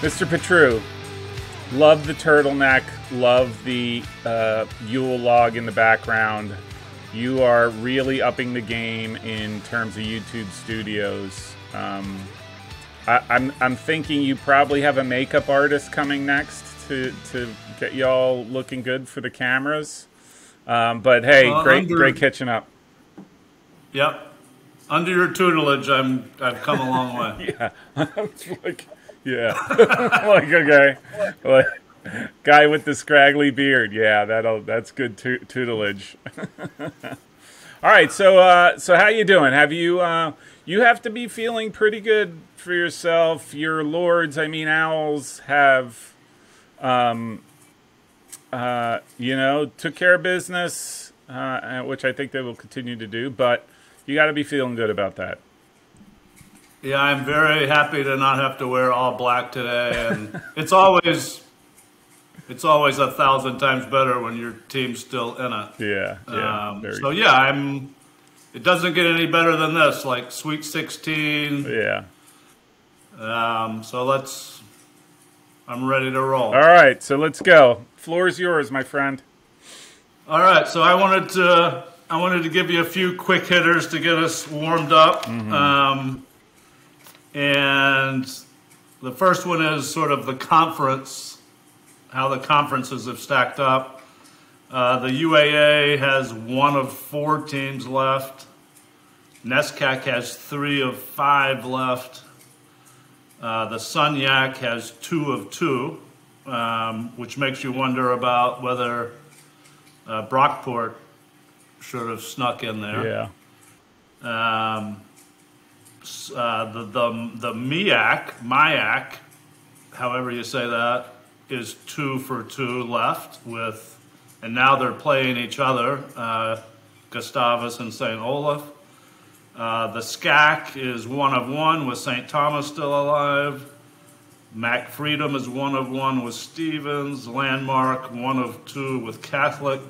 Mr. Petrou, love the turtleneck, love the uh, Yule log in the background. You are really upping the game in terms of YouTube studios. Um, I, I'm, I'm thinking you probably have a makeup artist coming next to, to get y'all looking good for the cameras. Um, but hey, Uh, great, under- great catching up. Yep. Under your tutelage, I'm I've come a long way. Yeah, like, yeah, like okay, like guy with the scraggly beard. Yeah, that'll that's good tu- tutelage. All right, so uh, so how you doing? Have you uh, you have to be feeling pretty good for yourself. Your lords, I mean owls, have um, uh, you know took care of business, uh, which I think they will continue to do. But you got to be feeling good about that. Yeah, I'm very happy to not have to wear all black today, and it's always it's always a thousand times better when your team's still in it. Yeah, yeah, Um, so yeah, I'm. It doesn't get any better than this, like Sweet 16. yeah. Um, so let's. I'm ready to roll. All right, so let's go. Floor is yours, my friend. All right, so I wanted to I wanted to give you a few quick hitters to get us warmed up, um, and the first one is sort of the conference, how the conferences have stacked up. Uh, the UAA has one of four teams left. NESCAC has three of five left. Uh, the SUNYAC has two of two, um, which makes you wonder about whether uh, Brockport should have snuck in there. Yeah. Um, uh, the the the MIAC, MIAC, however you say that, is two for two left with, and now they're playing each other, uh, Gustavus and St. Olaf. Uh, the SCAC is one of one with St. Thomas still alive. Mac Freedom is one of one with Stevens. Landmark one of two with Catholic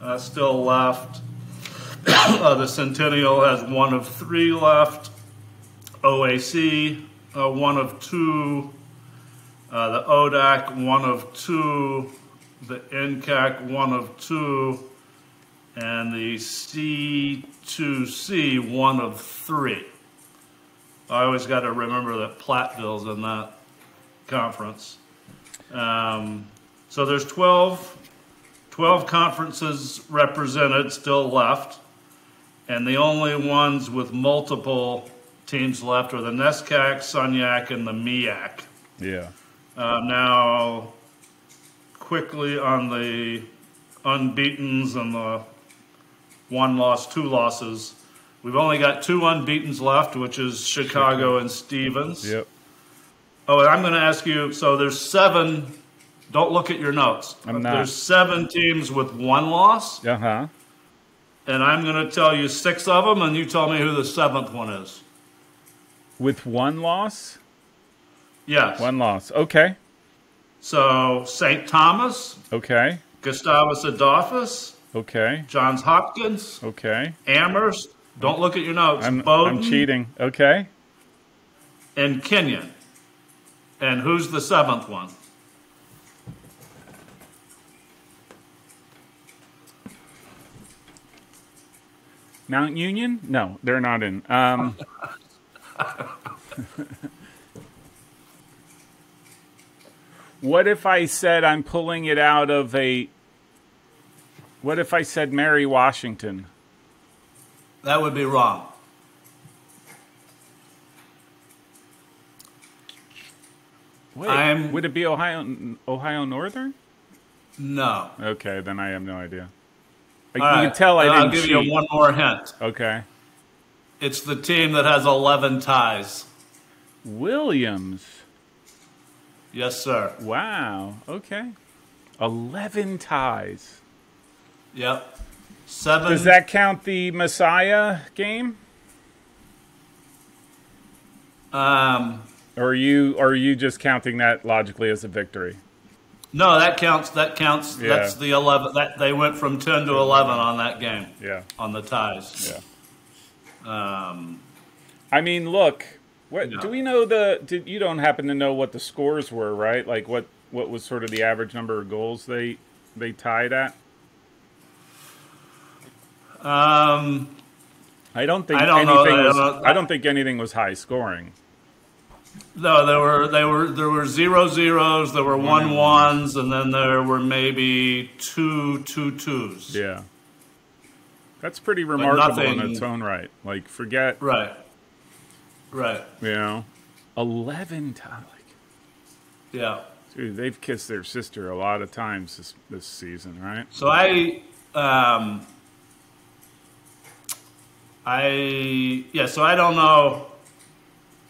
uh, still left. uh, the Centennial has one of three left. OAC, uh, one of two. Uh, the ODAC, one of two. The NCAC, one of two. And the C2C, one of three. I always got to remember that Platteville's in that conference. Um, so there's 12 12 conferences represented still left, and the only ones with multiple teams left are the NESCAC, SUNYAC, and the MIAC. Yeah. Uh, now, quickly on the unbeatens and the one loss, two losses, we've only got two unbeatens left, which is Chicago and Stevens. Yep. Oh, and I'm going to ask you. So there's seven. Don't look at your notes. I'm not. There's seven teams with one loss, Uh huh. and I'm going to tell you six of them, and you tell me who the seventh one is. With one loss? Yes. One loss. Okay. So St. Thomas, Okay. Gustavus Adolphus, Okay. Johns Hopkins, Okay. Amherst. Don't look at your notes. I'm, Bowdoin I'm cheating. Okay. and Kenyon. And who's the seventh one? Mount Union? No, they're not in. Um, what if I said I'm pulling it out of a. What if I said Mary Washington? That would be wrong. Wait, I'm- would it be Ohio Ohio Northern? No. Okay, then I have no idea. Like, All you right, can tell I didn't I'll give cheat. you one more hint. Okay. It's the team that has 11 ties. Williams. Yes, sir. Wow. Okay. 11 ties. Yep. Seven. Does that count the Messiah game? Um, Or are you are you just counting that logically as a victory? no, that counts. That counts. Yeah. That's the 11. That they went from 10 to 11 on that game Yeah. on the ties. Yeah. Um, I mean, look, What Yeah. do we know the? Did you don't happen to know what the scores were, right? Like what what was sort of the average number of goals they they tied at? Um, I don't think I don't know. anything I was. don't know. I don't think anything was high scoring. no, there were they were there were zero zeros, there were one ones, and then there were maybe two two twos. Yeah, that's pretty remarkable in nothing- its own right. Like forget, Right. Right. you know, eleven times. Like, Yeah. dude, they've kissed their sister a lot of times this this season, right? So I, um, I yeah. So I don't know.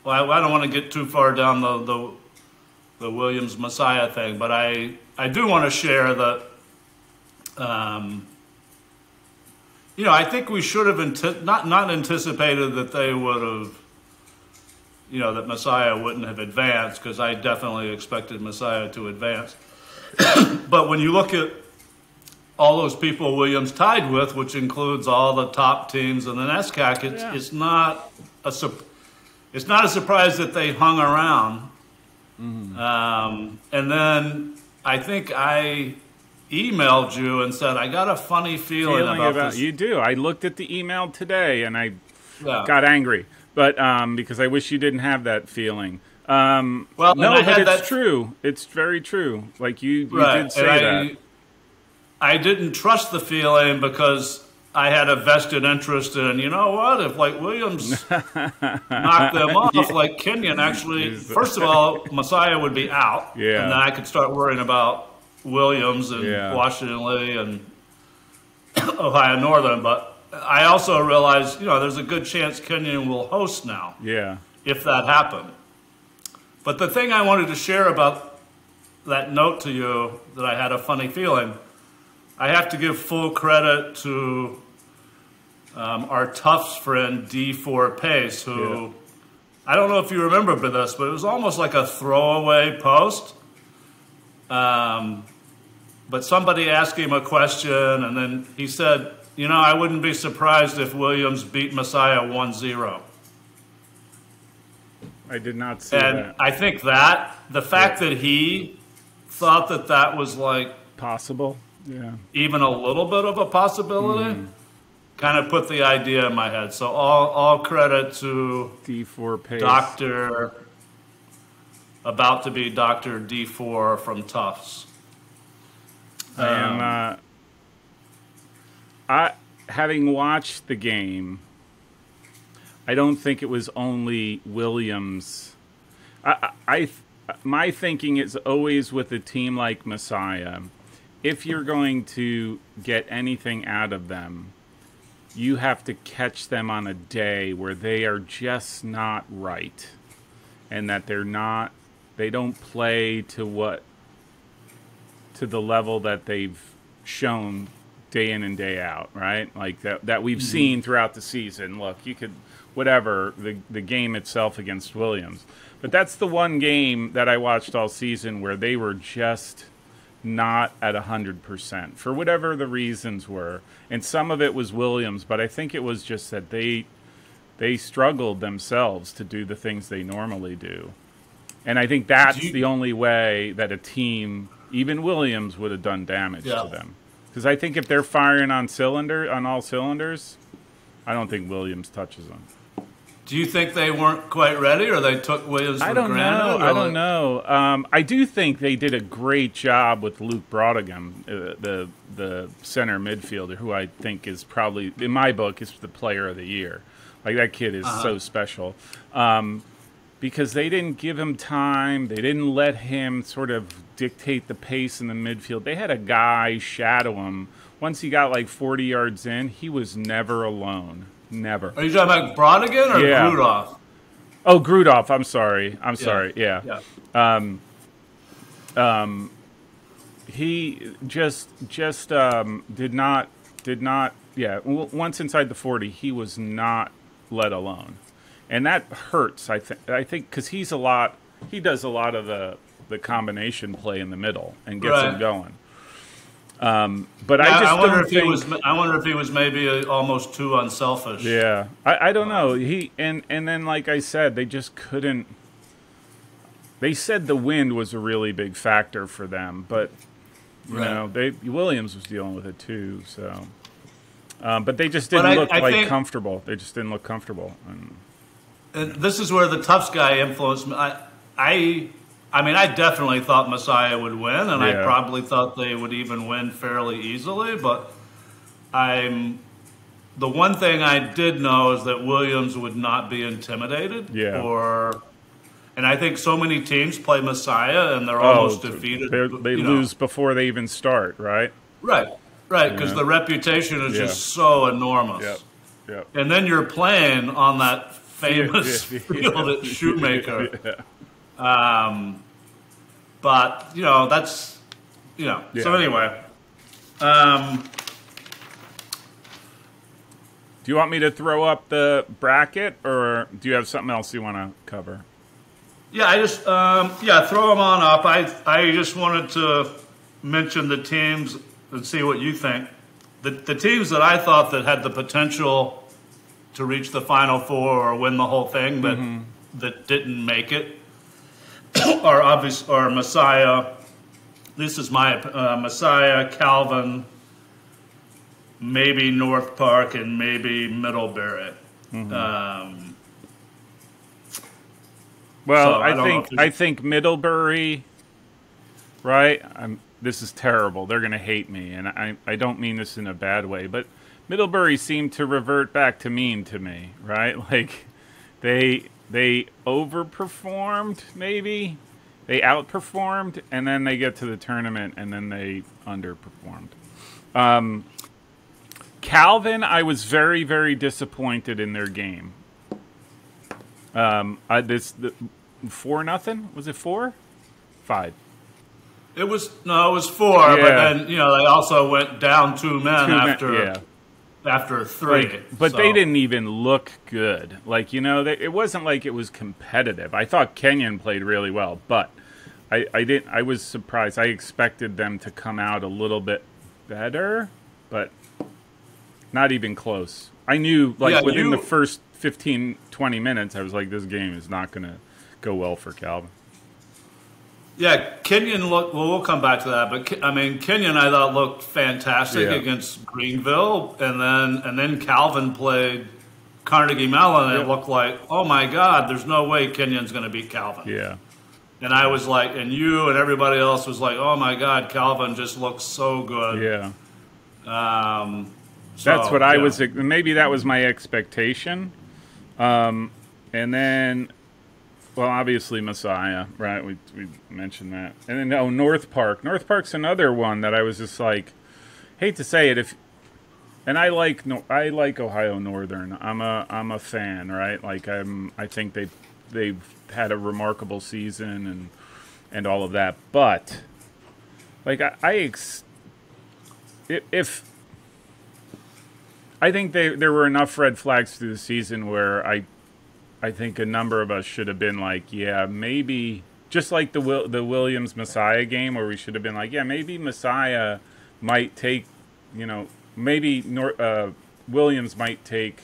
Well, I, I don't want to get too far down the, the the Williams Messiah thing, but I I do want to share that. Um, you know, I think we should have anti- not not anticipated that they would have. You know that Messiah wouldn't have advanced because I definitely expected Messiah to advance. but when you look at all those people Williams tied with, which includes all the top teams in the NESCAC, it's, Yeah. it's not a it's not a surprise that they hung around. Mm-hmm. Um, and then I think I emailed you and said I got a funny feeling, Feeling about, about this. you do. I looked at the email today and I Yeah. got angry, but um, because I wish you didn't have that feeling. Um, Well, no, but it's that- true. It's very true. Like you, you right. did say and that. I, I didn't trust the feeling because I had a vested interest in, you know what, if like Williams knocked them off, like Kenyon actually, first of all, Messiah would be out. Yeah. And then I could start worrying about Williams and Yeah. Washington Lee and Ohio Northern. But I also realized, you know, there's a good chance Kenyon will host now Yeah, if that happened. But the thing I wanted to share about that note to you that I had a funny feeling, I have to give full credit to um, our Tufts friend D4 Pace, who Yeah. I don't know if you remember this, but it was almost like a throwaway post. Um, but somebody asked him a question, and then he said, You know, I wouldn't be surprised if Williams beat Messiah 1 0. I did not see that. And that. I think that the fact that he thought that that was like Possible. Yeah. even a little bit of a possibility Hmm. kind of put the idea in my head. So all all credit to D4 pace. Doctor about to be Doctor D4 from Tufts. I am. Uh, I having watched the game. I don't think it was only Williams. I, I, I my thinking is always with a team like Messiah. If you're going to get anything out of them, you have to catch them on a day where they are just not right, and that they're not. They don't play to what to the level that they've shown day in and day out, right? Like that that we've mm-hmm. seen throughout the season. Look, you could whatever the the game itself against Williams. But that's the one game that I watched all season where they were just not at 100% for whatever the reasons were. And some of it was Williams, but I think it was just that they they struggled themselves to do the things they normally do. And I think that's you- the only way that a team, even Williams, would have done damage Yeah. to them. Because I think if they're firing on cylinder on all cylinders, I don't think Williams touches them. Do you think they weren't quite ready, or they took Williams for I don't know. I don't know. Um, I do think they did a great job with Luke Brodigam, uh, the the center midfielder, who I think is probably in my book is the player of the year. Like that kid is Uh-huh. so special. Um, because they didn't give him time. They didn't let him sort of dictate the pace in the midfield. They had a guy shadow him. Once he got like 40 yards in, he was never alone. Never. Are you talking about Brodigan or Yeah. Rudolph? Oh, Grudoff. I'm sorry. I'm sorry. Yeah. Yeah. he just just um, did not did not yeah w- once inside the 40 he was not let alone and that hurts i think i think because he's a lot he does a lot of the the combination play in the middle and gets Right. him going Um, but Yeah, I just wonder don't if think. he was. I wonder if he was maybe uh almost too unselfish. Yeah, I, I don't know. He and and then like I said, they just couldn't. They said the wind was a really big factor for them, but you Right. know they Williams was dealing with it too. So, um, but they just didn't I- look I like think- comfortable. They just didn't look comfortable. And, And this is where the tough guy influenced me. I, I, I mean, I definitely thought Messiah would win, and I probably thought they would even win fairly easily. But I'm the one thing I did know is that Williams would not be intimidated. Yeah. Or, and I think so many teams play Messiah and they're oh, almost defeated. they're- They you know. lose before they even start, right? Right. Right. Because Yeah. the reputation is Yeah. just so enormous. Yep. Yep. And then you're playing on that famous Yeah, yeah, field at Shoemaker. Yeah. Um, but you know that's you know. So anyway, um, Do you want me to throw up the bracket, or do you have something else you want to cover? yeah, I just um, yeah throw them on up. I I just wanted to mention the teams and see what you think. The the teams that I thought that had the potential to reach the final four or win the whole thing, but Mm-hmm. that didn't make it are obvious are Messiah. This is my uh, Messiah, Calvin, maybe North Park, and maybe Middlebury. Mm-hmm. Um, Well, So, I I, think I think Middlebury, right? I'm. This is terrible. They're going to hate me, and I I don't mean this in a bad way, but Middlebury seemed to revert back to mean to me, right? Like they they overperformed, maybe they outperformed, and then they get to the tournament, and then they underperformed. Um, Calvin, I was very very disappointed in their game. Um, I, this the, four nothing was it four, five? it was no, it was four, but then you know they also went down two men Two men- after yeah. After three. Like, but so- they didn't even look good. Like you know, they, it wasn't like it was competitive. I thought Kenyon played really well, but I, I didn't. I was surprised. I expected them to come out a little bit better, but not even close. I knew, like Yeah, within you- the first 15, 20 minutes, I was like, this game is not going to go well for Calvin. Yeah, Kenyon looked. Well, we'll come back to that, but I mean, Kenyon I thought looked fantastic Yeah. against Greenville, and then and then Calvin played Carnegie Mellon, and Yeah. it looked like, oh my God, there's no way Kenyon's going to beat Calvin. Yeah. And I was like, and you and everybody else was like, oh my God, Calvin just looks so good. Yeah. Um, That's so, what I was. Maybe that was my expectation. Um, and then, well, obviously Messiah, right? We we mentioned that. And then oh, North Park. North Park's another one that I was just like, hate to say it, if. And I like no, I like Ohio Northern. I'm a I'm a fan, right? Like I'm. I think they they've had a remarkable season and and all of that. But like I, I ex, if, if I think they, there were enough red flags through the season where I, I think a number of us should have been like, yeah, maybe just like the Will, the Williams Messiah game where we should have been like, yeah, maybe Messiah might take, you know, maybe Nor- uh, Williams might take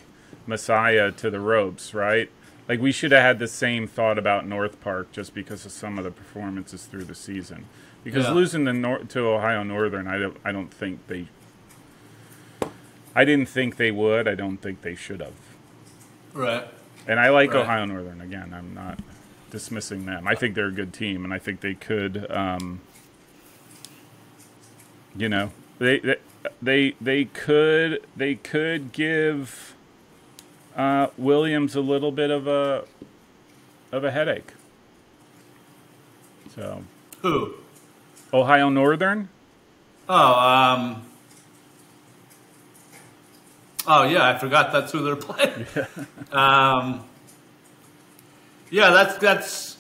Messiah to the ropes, right? Like we should have had the same thought about North Park just because of some of the performances through the season. Because Yeah. losing to, Nor- to Ohio Northern, I don't, I don't think they I didn't think they would. I don't think they should have. right. And I like Right. Ohio Northern again. I'm not dismissing them. I think they're a good team, and I think they could. Um, you know, they they they, they could they could give uh, Williams a little bit of a of a headache. So Who? Ohio Northern. Oh, um. Oh yeah, I forgot that's who they're playing. um. Yeah, that's that's.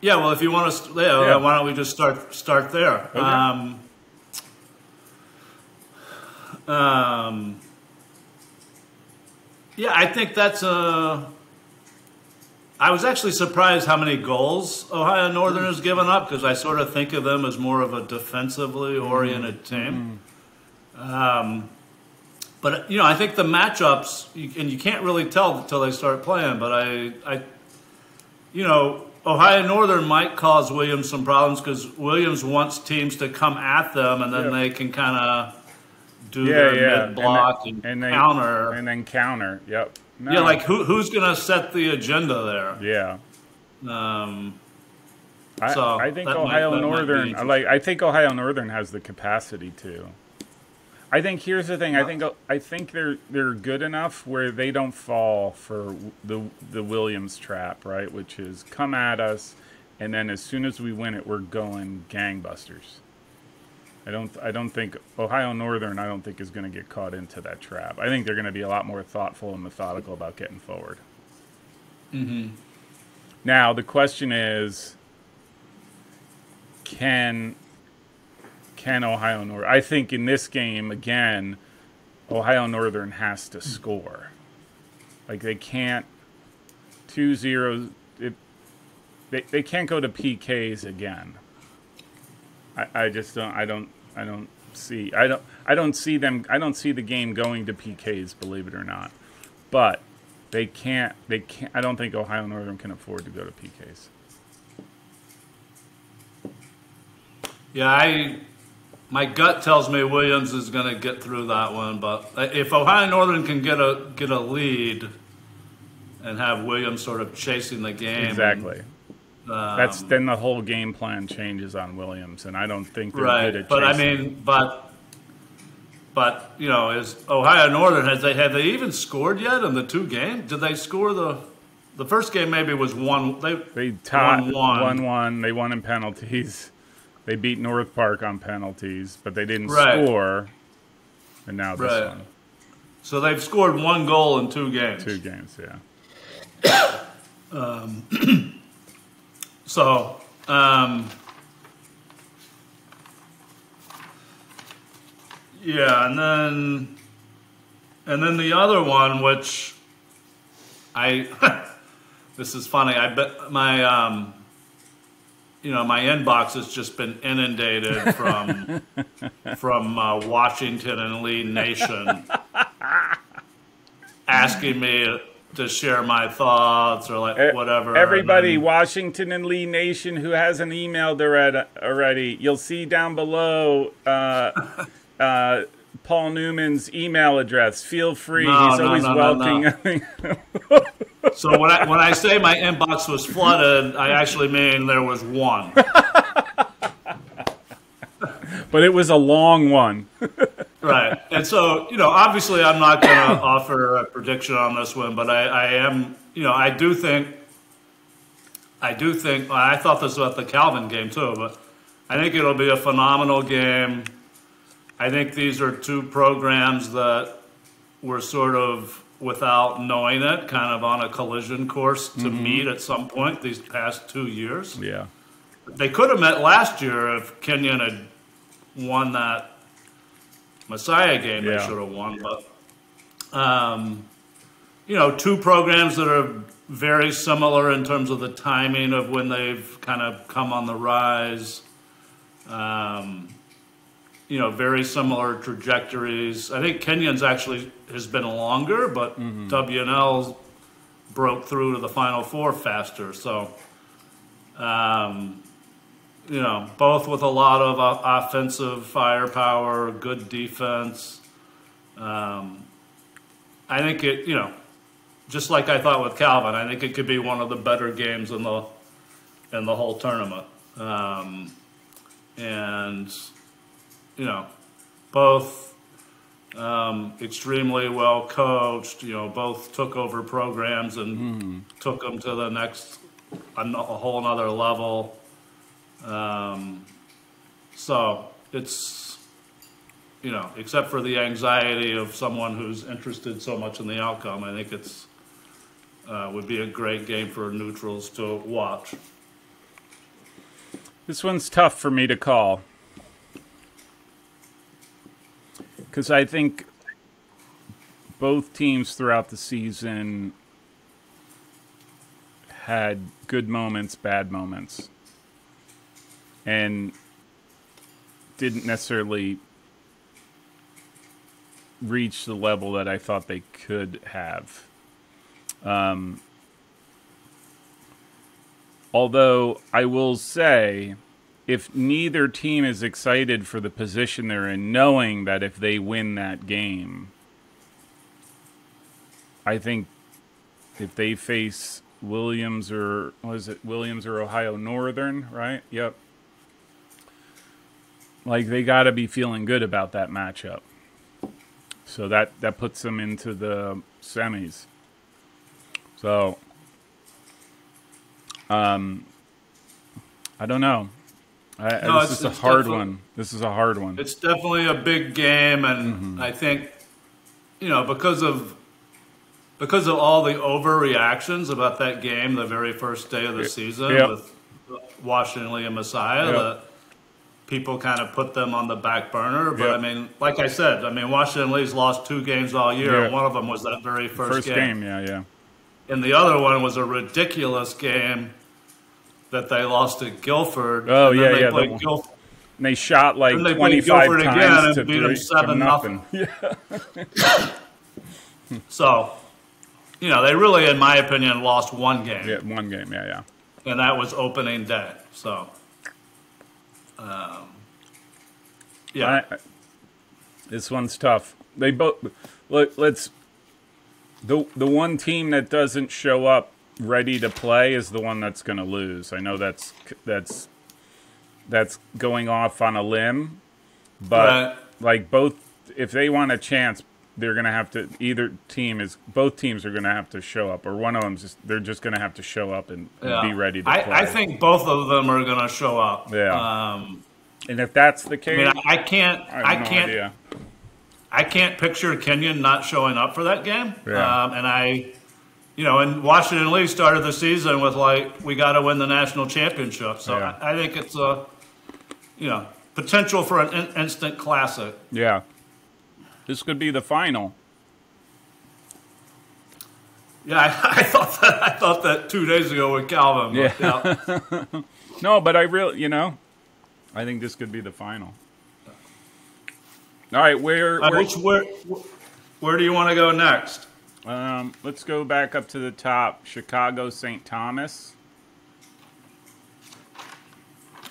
Yeah, well, if you want to, yeah, Yeah. why don't we just start start there? Okay. Um. Um. Yeah, I think that's a. I was actually surprised how many goals Ohio Northern has given up because I sort of think of them as more of a defensively oriented team. Um, but you know, I think the matchups, and you can't really tell until they start playing. But I, I, you know, Ohio Northern might cause Williams some problems because Williams wants teams to come at them, and then Yeah. they can kind of do Yeah, their yeah. mid block and, and then counter. and then counter. Yep. No. yeah, like who, who's going to set the agenda there? yeah. Um, I, So, I think Ohio might Northern. Like. I think Ohio Northern has the capacity to. I think here's the thing. I think I think they're they're good enough where they don't fall for the the Williams trap, right? Which is come at us, and then as soon as we win it, we're going gangbusters. I don't I don't think Ohio Northern I don't think is going to get caught into that trap. I think they're going to be a lot more thoughtful and methodical about getting forward. Mm-hmm. Now the question is, can can Ohio Northern? I think in this game again, Ohio Northern has to hmm. score. Like they can't two zero. It, they they can't go to PKs again. I, I just don't. I don't. I don't see. I don't. I don't see them. I don't see the game going to PKs. Believe it or not, but they can't. They can't. I don't think Ohio Northern can afford to go to PKs. Yeah, I my gut tells me Williams is going to get through that one, but if Ohio Northern can get a get a lead and have Williams sort of chasing the game, Exactly. um, That's then the whole game plan changes on Williams, and I don't think they're good right. at But I mean, but but you know, is Ohio Northern has they have they even scored yet in the two games? Did they score the the first game? Maybe was one. They they tied one one. one one. They won in penalties. They beat North Park on penalties, but they didn't Right. score. And now this Right. one, so they've scored one goal in two games. two games, yeah. um, So, um, yeah, and then, and then the other one, which I, this is funny. I bet my, um, you know, my inbox has just been inundated from from uh, Washington and Lee Nation asking me to share my thoughts or like whatever. Everybody, then- Washington and Lee Nation, who hasn't emailed already, already you'll see down below uh, uh, Paul Newman's email address. Feel free; No, he's no, always no, welcoming. So when I when I say my inbox was flooded, I actually mean there was one. but it was a long one. Right. And so, you know, obviously I'm not going to offer a prediction on this one, but I, I am, you know, I do think, I do think, I thought this about the Calvin game too, but I think it'll be a phenomenal game. I think these are two programs that were sort of, without knowing it, kind of on a collision course to meet at some point these past two years. Yeah. They could have met last year if Kenyon had won that Messiah game. yeah. They should have won, but um, you know, two programs that are very similar in terms of the timing of when they've kind of come on the rise. Um, you know, very similar trajectories. I think Kenyon's actually has been longer, but WNL broke through to the Final Four faster. So, um, you know, both with a lot of uh, offensive firepower, good defense. Um, I think it, you know, just like I thought with Calvin, I think it could be one of the better games in the in the whole tournament. Um, and you know, both um, extremely well coached. You know, both took over programs and took them to the next a, a whole nother level. Um, so it's you know, except for the anxiety of someone who's interested so much in the outcome, I think it's uh, would be a great game for neutrals to watch. This one's tough for me to call. Because I think both teams throughout the season had good moments, bad moments, and didn't necessarily reach the level that I thought they could have. Um, although I will say, if neither team is excited for the position they're in, knowing that if they win that game, I think if they face Williams or was it Williams or Ohio Northern, right? Yep. Like they got to be feeling good about that matchup. So that that puts them into the semis. So um I don't know. I, No, this is a hard one. This is a hard one. It's definitely a big game, and mm-hmm. I think, you know, because of because of all the overreactions about that game, the very first day of the season Yep. with Washington Lee and Messiah, Yep. that people kind of put them on the back burner. But Yep. I mean, like I said, I mean, Washington Lee's lost two games all year, and one of them was that very first, First game, yeah, yeah. and the other one was a ridiculous game that they lost at Guilford. Oh, yeah, they yeah, played one. Guilford. And they shot like they played 25 Guilford times again and to beat 'em three, to 7 nothing. nothing. So, you know, they really, in my opinion, lost one game, Yeah, one game, yeah, yeah. and that was opening day. So, um, yeah, I, this one's tough. They both look. Let's the the one team that doesn't show up ready to play is the one that's going to lose. I know that's that's that's going off on a limb, but Right. like both, if they want a chance, they're going to have to. Either team is both teams are going to have to show up, or one of them just they're just going to have to show up and, yeah. be ready to I, play. I think both of them are going to show up. Yeah. Um, and if that's the I case, mean, I, I can't, I I, no can't, idea. I can't picture Kenyon not showing up for that game. Yeah. Um, and I, you know, and Washington Lee started the season with like, we got to win the national championship. So Yeah. I, I think it's a, you know, potential for an in- instant classic. Yeah. This could be the final. Yeah, I, I thought that. I thought that two days ago with Calvin. Yeah. No, but I really, you know, I think this could be the final. All right, where, Uh, where which where where do you want to go next? Um, let's go back up to the top. Chicago, St. Thomas.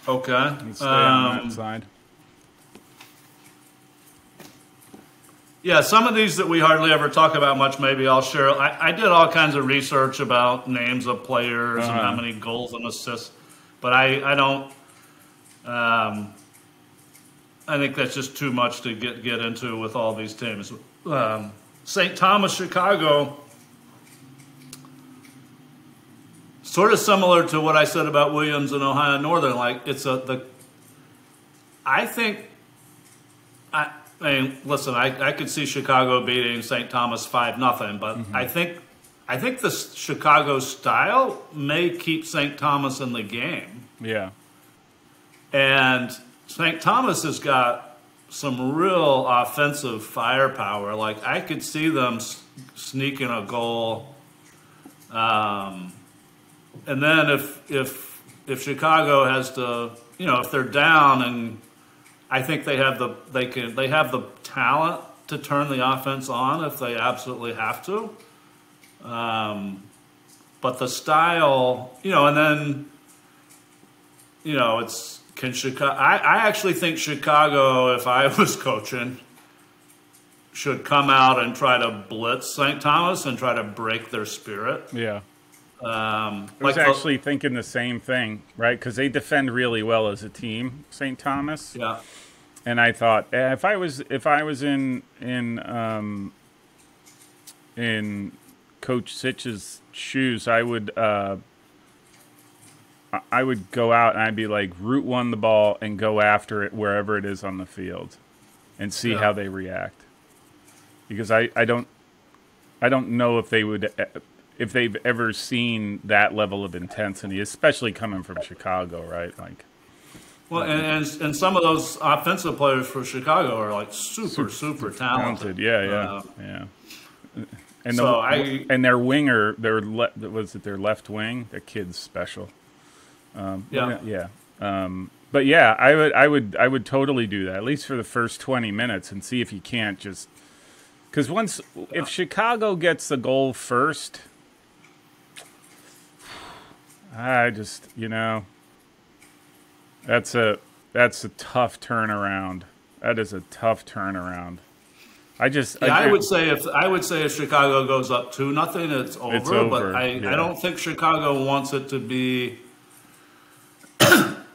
Okay. Let's stay on Um, that side. Yeah, some of these that we hardly ever talk about much, maybe I'll share. I, I did all kinds of research about names of players and how Uh-huh. many goals and assists, but I, I don't. Um, I think that's just too much to get get into with all these teams. Um, St. Thomas, Chicago, sort of similar to what I said about Williams and Ohio Northern. Like it's a the. I think I, I mean, listen, I, I could see Chicago beating St. Thomas five nothing, but mm-hmm. I think I think the Chicago style may keep St. Thomas in the game, Yeah. and St. Thomas has got some real offensive firepower. Like I could see them sneaking a goal, um, and then if if if Chicago has to, you know, if they're down and I think they have the they can they have the talent to turn the offense on if they absolutely have to. Um, but the style, you know, and then you know, it's can Chicago. I, I actually think Chicago, if I was coaching, should come out and try to blitz St. Thomas and try to break their spirit. Yeah. Um, I was the- actually thinking the same thing, right? Because they defend really well as a team, St. Thomas. yeah. and I thought eh, if I was if I was in in um, in Coach Sitch's shoes, I would uh, I- would go out and I'd be like root one the ball and go after it wherever it is on the field, and see Yeah. how they react. Because I, I don't I don't know if they would eh, if they've ever seen that level of intensity, especially coming from Chicago, right? Like. Well, and, and and some of those offensive players for Chicago are like super super talented. talented. Yeah, yeah, Uh, yeah. And So the, I- and their winger, their le, was it their left wing? That kid's special. Yeah. Yeah. Um, but yeah, I would, I would, I would totally do that at least for the first twenty minutes and see if you can't just because once if Chicago gets the goal first, I just you know that's a that's a tough turnaround. That is a tough turnaround. I just Yeah, I can't- would say if I would say if Chicago goes up two nothing, it's over. It's over, But I, yeah. I don't think Chicago wants it to be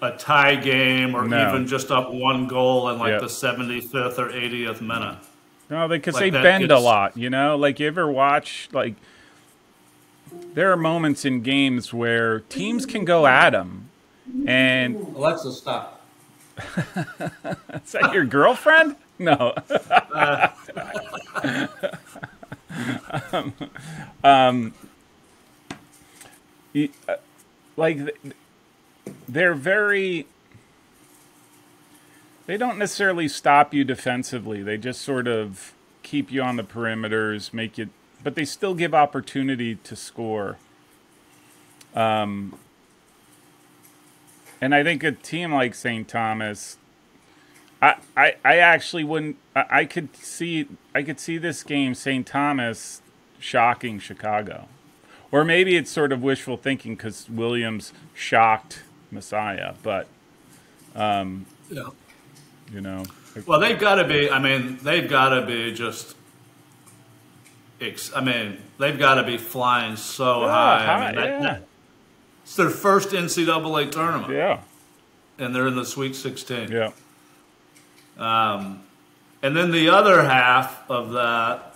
a tie game or No. even just up one goal in like Yep. the seventy fifth or eightieth minute. No, because Like they that bend a lot, you know? Like you ever watch like there are moments in games where teams can go at them and Alexa, stop. is that your girlfriend? No. um, um, you- uh, like th- they're very they don't necessarily stop you defensively. They just sort of keep you on the perimeters, make you but they still give opportunity to score. Um and I think a team like St. Thomas I, I, I actually wouldn't I, I could see I could see this game St. Thomas shocking Chicago. Or maybe it's sort of wishful thinking because Williams shocked Messiah, but Yeah. you know, Well, they've got to be. I mean, they've got to be just. I mean, they've got to be flying so high. I mean, that- yeah, it's their first NCAA tournament, yeah, and they're in the Sweet 16. yeah, Um, And then the other half of that,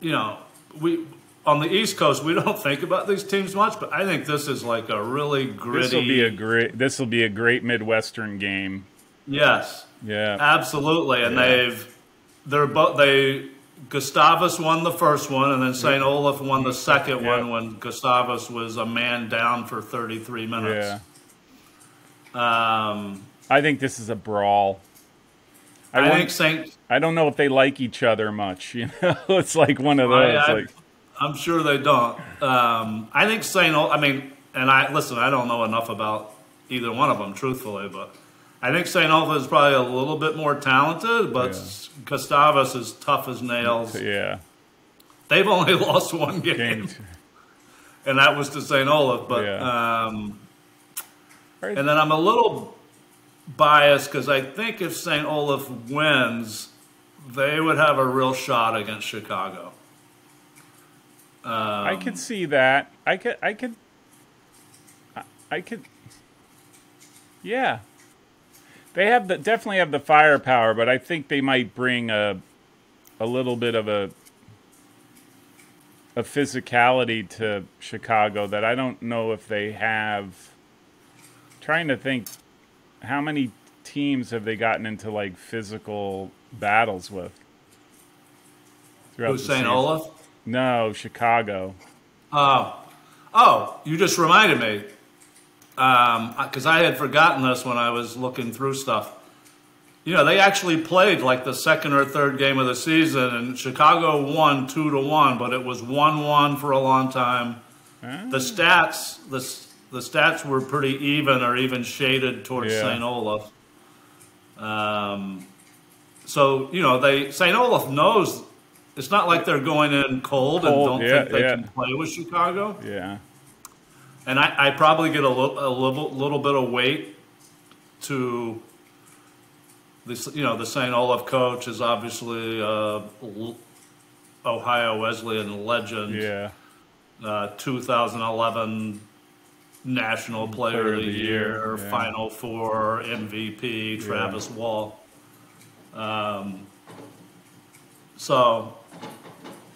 you know, we on the East Coast we don't think about these teams much, but I think this is like a really gritty. This will be a great. This will be a great Midwestern game. yes, Yeah, absolutely, and Yeah. they've they're both they. Gustavus won the first one, and then St. Olaf won the second Yeah. one when Gustavus was a man down for 33 minutes. yeah. Um, I think this is a brawl. I, I, think St. I don't know if they like each other much. You know, it's like one of I- those. I- like, I'm sure they don't. Um, I think St. Ol- I mean, and I listen. I don't know enough about either one of them, truthfully, but I think St. Olaf is probably a little bit more talented. But Yeah. Gustavus is tough as nails. yeah, They've only lost one game, game. and that was to St. Olaf. But Yeah. um, and then I'm a little biased because I think if St. Olaf wins, they would have a real shot against Chicago. I could see that. I could. I could. I- I could. Yeah. They have the definitely have the firepower, but I think they might bring a a little bit of a a physicality to Chicago that I don't know if they have. Trying to think, how many teams have they gotten into like physical battles with? throughout Who's St. season? Olaf? No, Chicago. Oh, oh! You just reminded me, because I had forgotten this when I was looking through stuff. You know, they actually played like the second or third game of the season, and Chicago won two to one, but it was one-one for a long time. The stats, the the stats were pretty even or even shaded towards Yeah. St. Olaf. Um, so you know, they St. Olaf knows it's not like they're going in cold, and don't yeah, think they yeah. can play with Chicago. Yeah. And I, I probably get a, little a little, little bit of weight to this. You know, the St. Olaf coach is obviously L- Ohio Wesleyan legend. Yeah. Uh, 2011 National Player, of the, Year, yeah. Final Four MVP, Travis Wall. Um, so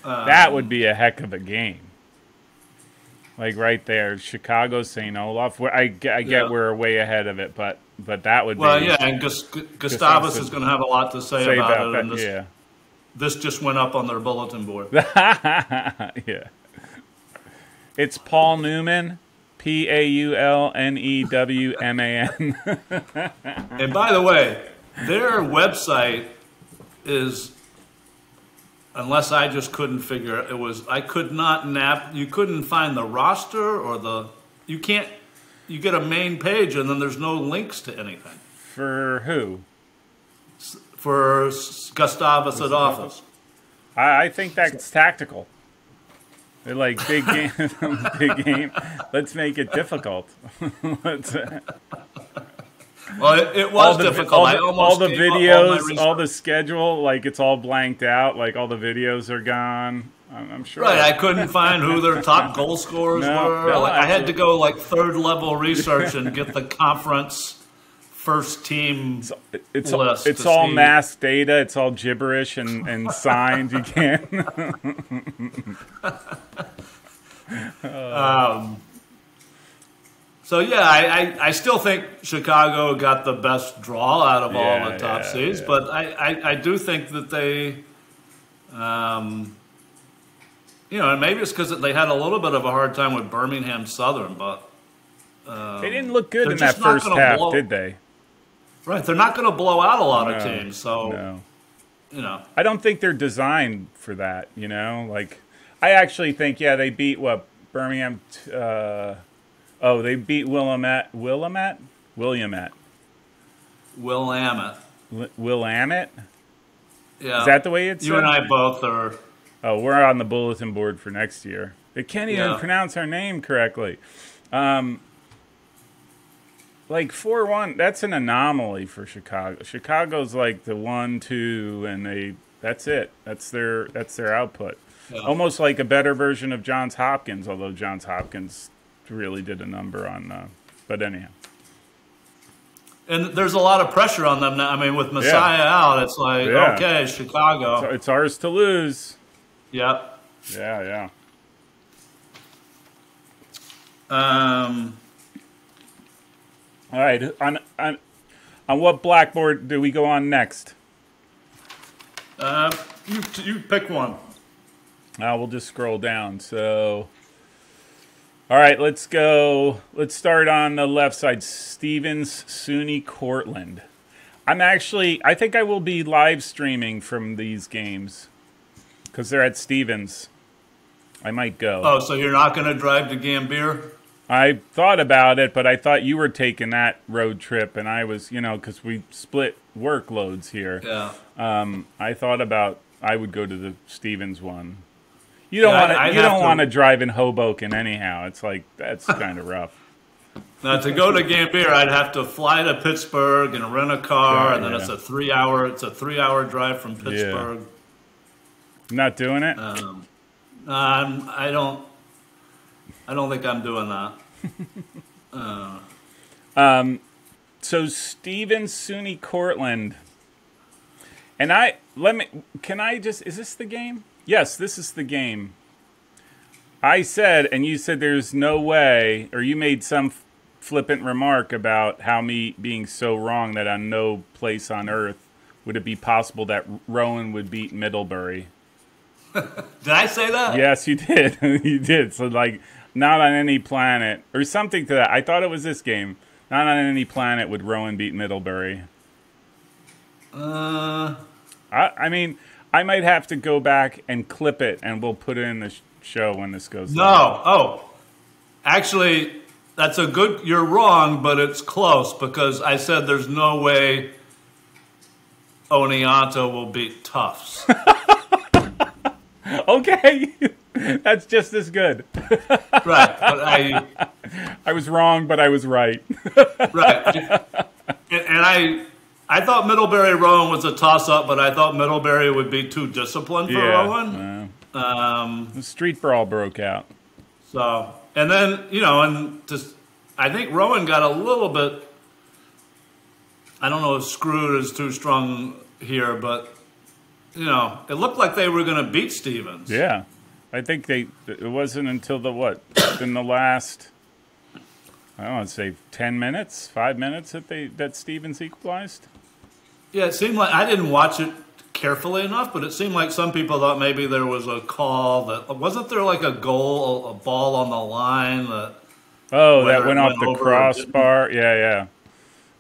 that would um, be a heck of a game. Like right there, Chicago, St. Olaf. Where I, get- I get Yeah. we're way ahead of it, but but that would well, be yeah, and Gus, Gustavus Gustavus is going to have a lot to say, say about, about it. that. and this, Yeah, this just went up on their bulletin board. yeah. It's Paul Newman, P A U L N E W M A N. and by the way, their website is unless I just couldn't figure it was I could not nap. You couldn't find the roster or the you can't. You get a main page and then there's no links to anything For who? for Gustavus Adolphus. I, I think that's tactical. They're like big game, big game. Let's make it difficult. Let's, uh, Well, it, it all was the, difficult. all I the, almost all the up all videos, all the schedule, like it's all blanked out. Like all the videos are gone. I'm, I'm sure. Right, I couldn't find who their top goal scorers No, were. no, like, I had to go like third level research and get the conference first team. it's list it's all see. mass data. It's all gibberish and, and signs. You can't. Um, So yeah, I, I, I still think Chicago got the best draw out of all Yeah, the top yeah, seeds, yeah. but I, I, I do think that they, um, you know, and maybe it's because they had a little bit of a hard time with Birmingham Southern, but they didn't look good in that first half, blow- did they? right, they're not going to blow out a lot of teams. So No. you know, I don't think they're designed for that. You know, like I actually think yeah they beat what Birmingham. t- Uh, oh, they beat Willamette. Willamette. Williamette. Willamette. Wi- Willamette. Yeah, Is that the way it's? you and I both are. Oh, we're on the bulletin board for next year. They can't even Yeah. pronounce our name correctly. Um, like four one, that's an anomaly for Chicago. Chicago's like the one two, and they that's it. That's their that's their output. Yeah. Almost like a better version of Johns Hopkins, although Johns Hopkins really did a number on. Uh, but anyhow, And there's a lot of pressure on them now. I mean, with Messiah out, it's like Yeah. okay, Chicago. so it's ours to lose. Yep. Yeah, yeah. Um, All right, on on on what blackboard do we go on next? uh, you you pick one. Uh, we'll just scroll down. So, all right, let's go. Let's start on the left side. Stevens, SUNY, Cortland. I'm actually, I think I will be live streaming from these games because they're at Stevens. I might go. Oh, so you're not going to drive to Gambier? I thought about it, but I thought you were taking that road trip, and I was, you know, because we split workloads here. Yeah. Um, I thought about I would go to the Stevens one. You don't Yeah, want to. You don't want to drive in Hoboken anyhow. It's like that's kind of rough. Now to go to Gambier, I'd have to fly to Pittsburgh and rent a car, Yeah, and then yeah. it's a three hour. It's a three hour drive from Pittsburgh. Not doing it. Um, um, I don't. I don't think I'm doing that. so Stevens, SUNY, Cortland, and I let me. Can I just? Is this the game? Yes, this is the game. I said, and you said there's no way, or you made some flippant remark about how me being so wrong that on no place on earth would it be possible that Rowan would beat Middlebury. Did I say that? Yes, you did. you did. So like, not on any planet or something to that. I thought it was this game. Not on any planet would Rowan beat Middlebury. Uh, I, I mean, I might have to go back and clip it, and we'll put it in the show when this goes. live. no. Oh, actually, that's a good. You're wrong, but it's close because I said there's no way Oneonta will beat Tufts. Okay, that's just as good. right, but I. I was wrong, but I was right. Right. and, and I I thought Middlebury Rowan was a toss up, but I thought Middlebury would be too disciplined for Rowan. uh, Um, the street brawl broke out. so and then, you know, and just I think Rowan got a little bit I don't know if screwed is too strong here, but you know, it looked like they were gonna beat Stevens. Yeah, I think they. It wasn't until the what? in the last. I don't want to say ten minutes, five minutes that they that Stevens equalized. Yeah, it seemed like I didn't watch it carefully enough, but it seemed like some people thought maybe there was a call that wasn't there like a goal, a ball on the line that Oh, that went it off went the crossbar. Yeah, yeah.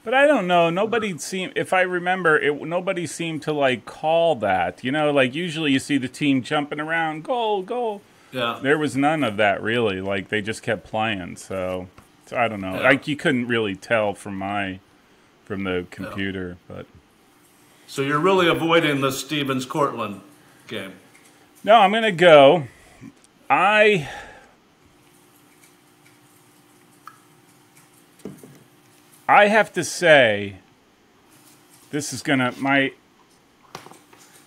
But I don't know. Nobody seemed, if I remember, it nobody seemed to like call that. You know, like usually you see the team jumping around, goal, goal. Yeah. There was none of that really. Like they just kept playing. So, so I don't know. Yeah. Like you couldn't really tell from my from the computer, but So you're really avoiding the Stevens Cortland game. no, I'm gonna go. I I have to say, this is gonna my.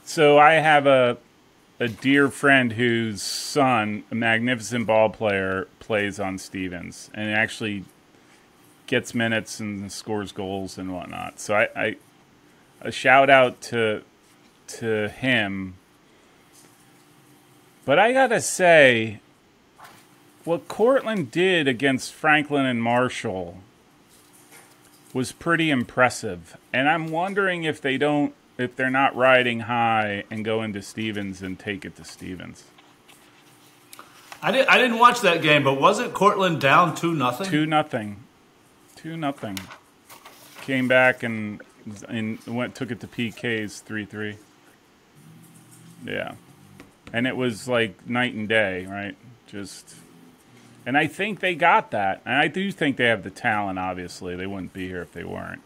So I have a a dear friend whose son, a magnificent ball player, plays on Stevens and actually gets minutes and scores goals and whatnot. So I, I a shout out to to him. But I gotta say, what Cortland did against Franklin and Marshall was pretty impressive. And I'm wondering if they don't if they're not riding high and go into Stevens and take it to Stevens. I, didn't I didn't watch that game, but wasn't Cortland down 2 nothing? Two nothing. Two nothing. Came back and and went took it to PKs three three. Yeah. And it was like night and day, right? Just and I think they got that. And I do think they have the talent, obviously. They wouldn't be here if they weren't.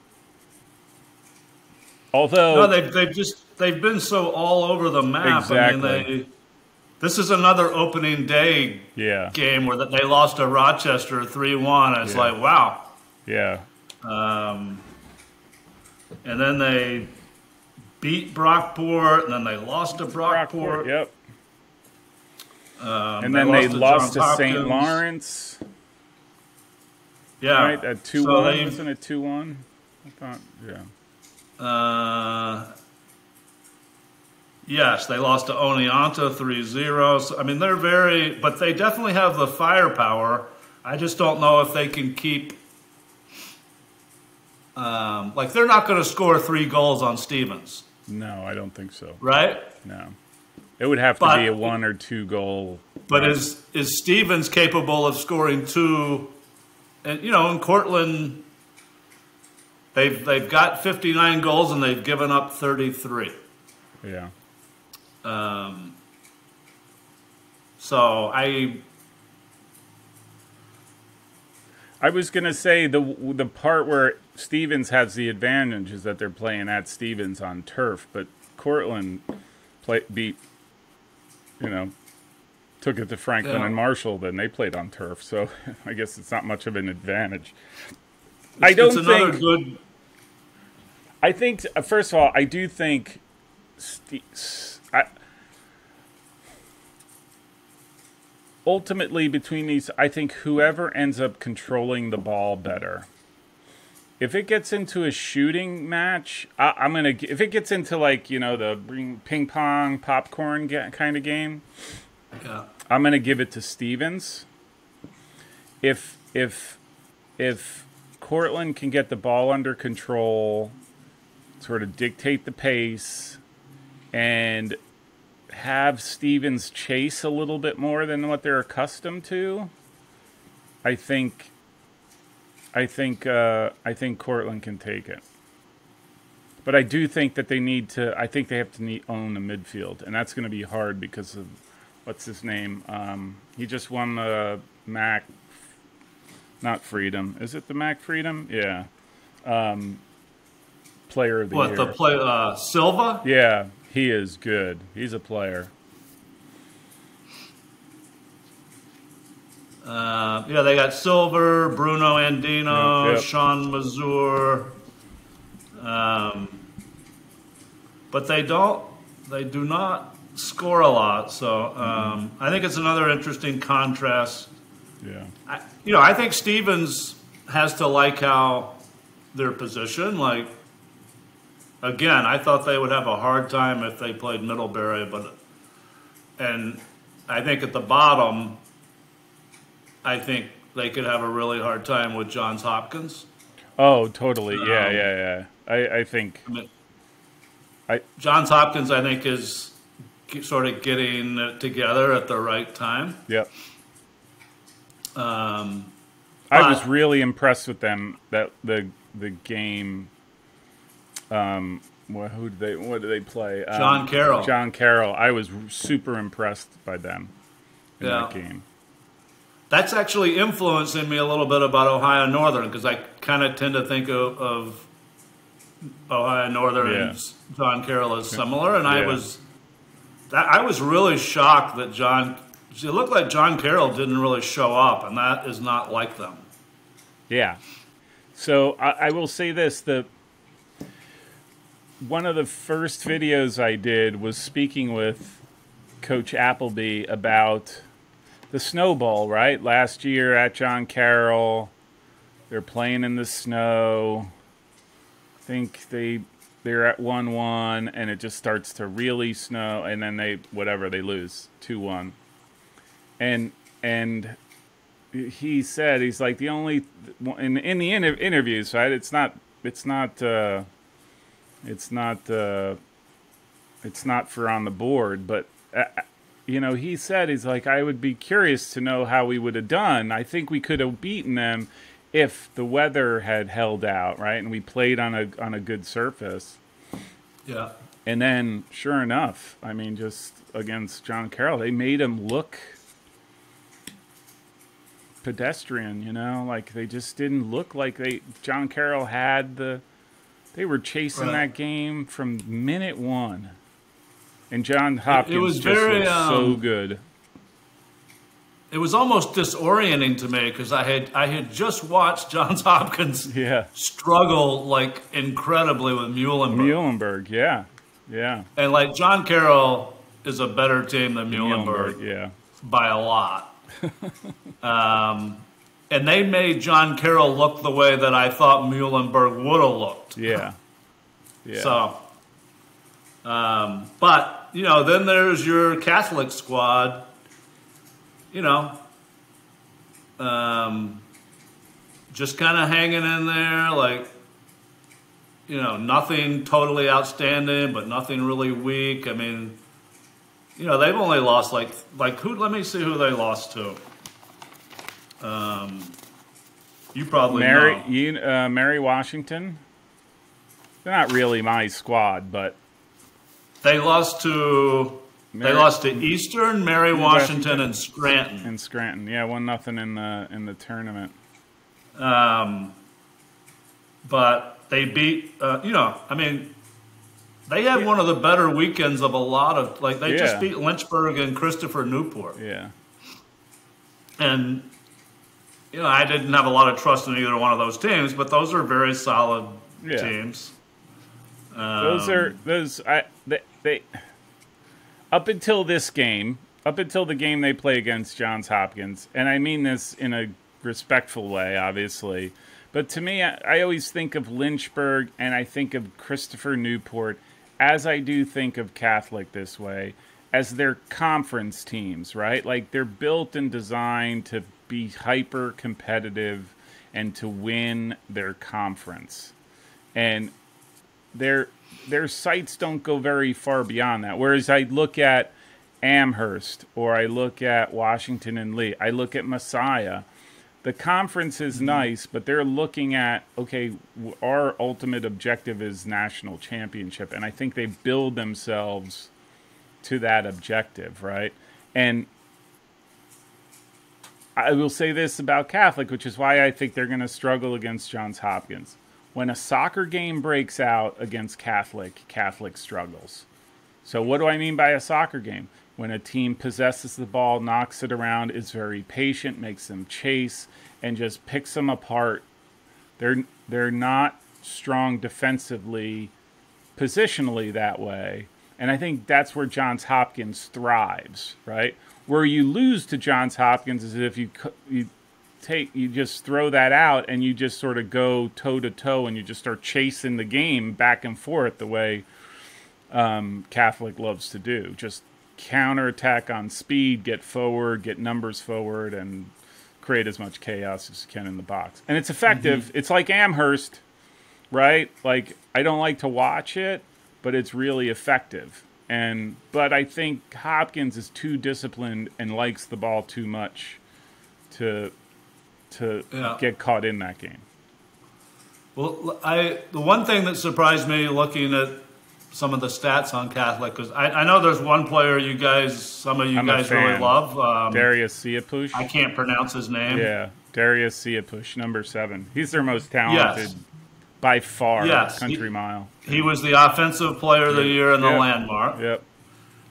Although No, they've, they've just they've been so all over the map. I mean, Exactly. they, this is another opening day Yeah. game where they lost to Rochester 3 1. It's Yeah. like, wow. Yeah. Um, and then they beat Brockport, and then they lost to Brockport. Brockport, yep. Um, And then they to lost to St. Lawrence, Yeah. right? At 2 So 1. they- Wasn't it 2 1? I thought, yeah. Uh, yes, they lost to Oneonta 3 0. So, I mean, they're very, but they definitely have the firepower. I just don't know if they can keep. Um, like, they're not going to score three goals on Stevens, No, I don't think so. right? No. It would have to But- be a one or two goal. But is is Stevens capable of scoring two? And you know, in Cortland, they've they've got 59 goals and they've given up 33. Yeah. Um, so I I was gonna say the the part where Stevens has the advantage is that they're playing at Stevens on turf, but Cortland play, beat, you know, took it to Franklin Yeah. and Marshall. Then they played on turf, so I guess it's not much of an advantage. I don't it's think. good. I think uh, first of all, I do think. I, ultimately, between these, I think whoever ends up controlling the ball better. If it gets into a shooting match, I, I'm gonna. If it gets into like you know the ping pong popcorn kind of game, Yeah. I'm gonna give it to Stevens. If if if Cortland can get the ball under control, sort of dictate the pace, and have Stevens chase a little bit more than what they're accustomed to, I think. I think uh, I think Cortland can take it. But I do think that they need to. I think they have to need, own the midfield, and that's going to be hard because of what's his name? Um, he just won the Mac, not Freedom. Is it the Mac Freedom? Yeah. Um, player of the What year. the play? Uh, Silva. yeah, he is good. He's a player. Uh, yeah, they got Silver, Bruno Andino, Yep, yep. Sean Mazur. Um, but they don't. They do not score a lot. So um, I think it's another interesting contrast. Yeah. I, you know, I think Stevens has to like how their position. Like, again, I thought they would have a hard time if they played Middlebury, but and I think at the bottom, I think they could have a really hard time with Johns Hopkins. Oh, totally. Yeah, Um, yeah, yeah. I, I think. I mean, I- Johns Hopkins, I think, is sort of getting it together at the right time. Yep. Um, I was really impressed with them. That the the game. Um, what, who did they? What did they play? Um, John Carroll. John Carroll. I was super impressed by them in Yeah. that game. That's actually influencing me a little bit about Ohio Northern because I kind of tend to think of, of Ohio Northern Yeah. and John Carroll as similar, and I was that, I was really shocked that John. It looked like John Carroll didn't really show up, and that is not like them. Yeah. So I, I will say this: the one of the first videos I did was speaking with Coach Appleby about the snowball. Right, last year at John Carroll, they're playing in the snow. I think they they're at one one, and it just starts to really snow, and then they whatever they lose two one, and and he said he's like the only in in the inter- interviews right it's not it's not uh it's not uh it's not for on the board but you know he said he's like I would be curious to know how we would have done. I think we could have beaten them if the weather had held out right? And we played on a on a good surface. Yeah, and then sure enough I mean just against John Carroll they made him look pedestrian, you know, like they just didn't look like they John Carroll had the they were chasing Right. that game from minute 1. And John Hopkins was just very, looked so um, good. it was almost disorienting to me because I had I had just watched Johns Hopkins Yeah. struggle like incredibly with Muhlenberg. Muhlenberg, yeah. Yeah. And like John Carroll is a better team than Muhlenberg, Muhlenberg, yeah. by a lot. um, and they made John Carroll look the way that I thought Muhlenberg would have looked. Yeah. Yeah. So, um, but you know, then there's your Catholic squad. You know, um, just kind of hanging in there, like you know, nothing totally outstanding, but nothing really weak. I mean, you know, they've only lost like like who? Let me see who they lost to. Um, you probably Mary know. you, uh, Mary Washington. They're not really my squad, but They lost to Mary- they lost to Eastern, Mary Washington, Washington. and Scranton. in Scranton. Yeah, one nothing in the in the tournament. Um, but they beat uh, you know, I mean they had one of the better weekends of a lot of like they Yeah. just beat Lynchburg and Christopher Newport. Yeah. And you know, I didn't have a lot of trust in either one of those teams, but those are very solid Yeah. teams. Those Um, are those I they, they up until this game, up until the game they play against Johns Hopkins, and I mean this in a respectful way, obviously. But to me, I, I always think of Lynchburg and I think of Christopher Newport as I do think of Catholic this way, as their conference teams, right? Like they're built and designed to be hyper competitive and to win their conference. And their their sights don't go very far beyond that. Whereas I look at Amherst or I look at Washington and Lee, I look at Messiah. The conference is mm-hmm. nice, but they're looking at okay, our ultimate objective is national championship, and I think they build themselves to that objective, right? And I will say this about Catholic, which is why I think they're going to struggle against Johns Hopkins. When a soccer game breaks out against Catholic, Catholic struggles. So, what do I mean by a soccer game? When a team possesses the ball, knocks it around, is very patient, makes them chase, and just picks them apart. They're they're not strong defensively, positionally that way, and I think that's where Johns Hopkins thrives. Right, where you lose to Johns Hopkins is if you you take you just throw that out and you just sort of go toe to toe and you just start chasing the game back and forth the way um, Catholic loves to do. Just counterattack on speed, get forward, get numbers forward, and create as much chaos as you can in the box. And it's effective. It's like Amherst, right? Like I don't like to watch it, but it's really effective. And but I think Hopkins is too disciplined and likes the ball too much to to Yeah. get caught in that game. Well, I the one thing that surprised me looking at some of the stats on Catholic because I, I know there's one player you guys, some of you I'm guys really love. Um, Darius Siapush. I can't pronounce his name. Yeah, Darius Siapush, number seven. He's their most talented Yes. by far. Yes, country he- mile. He was the offensive player of the year in the Yep. landmark. Yep.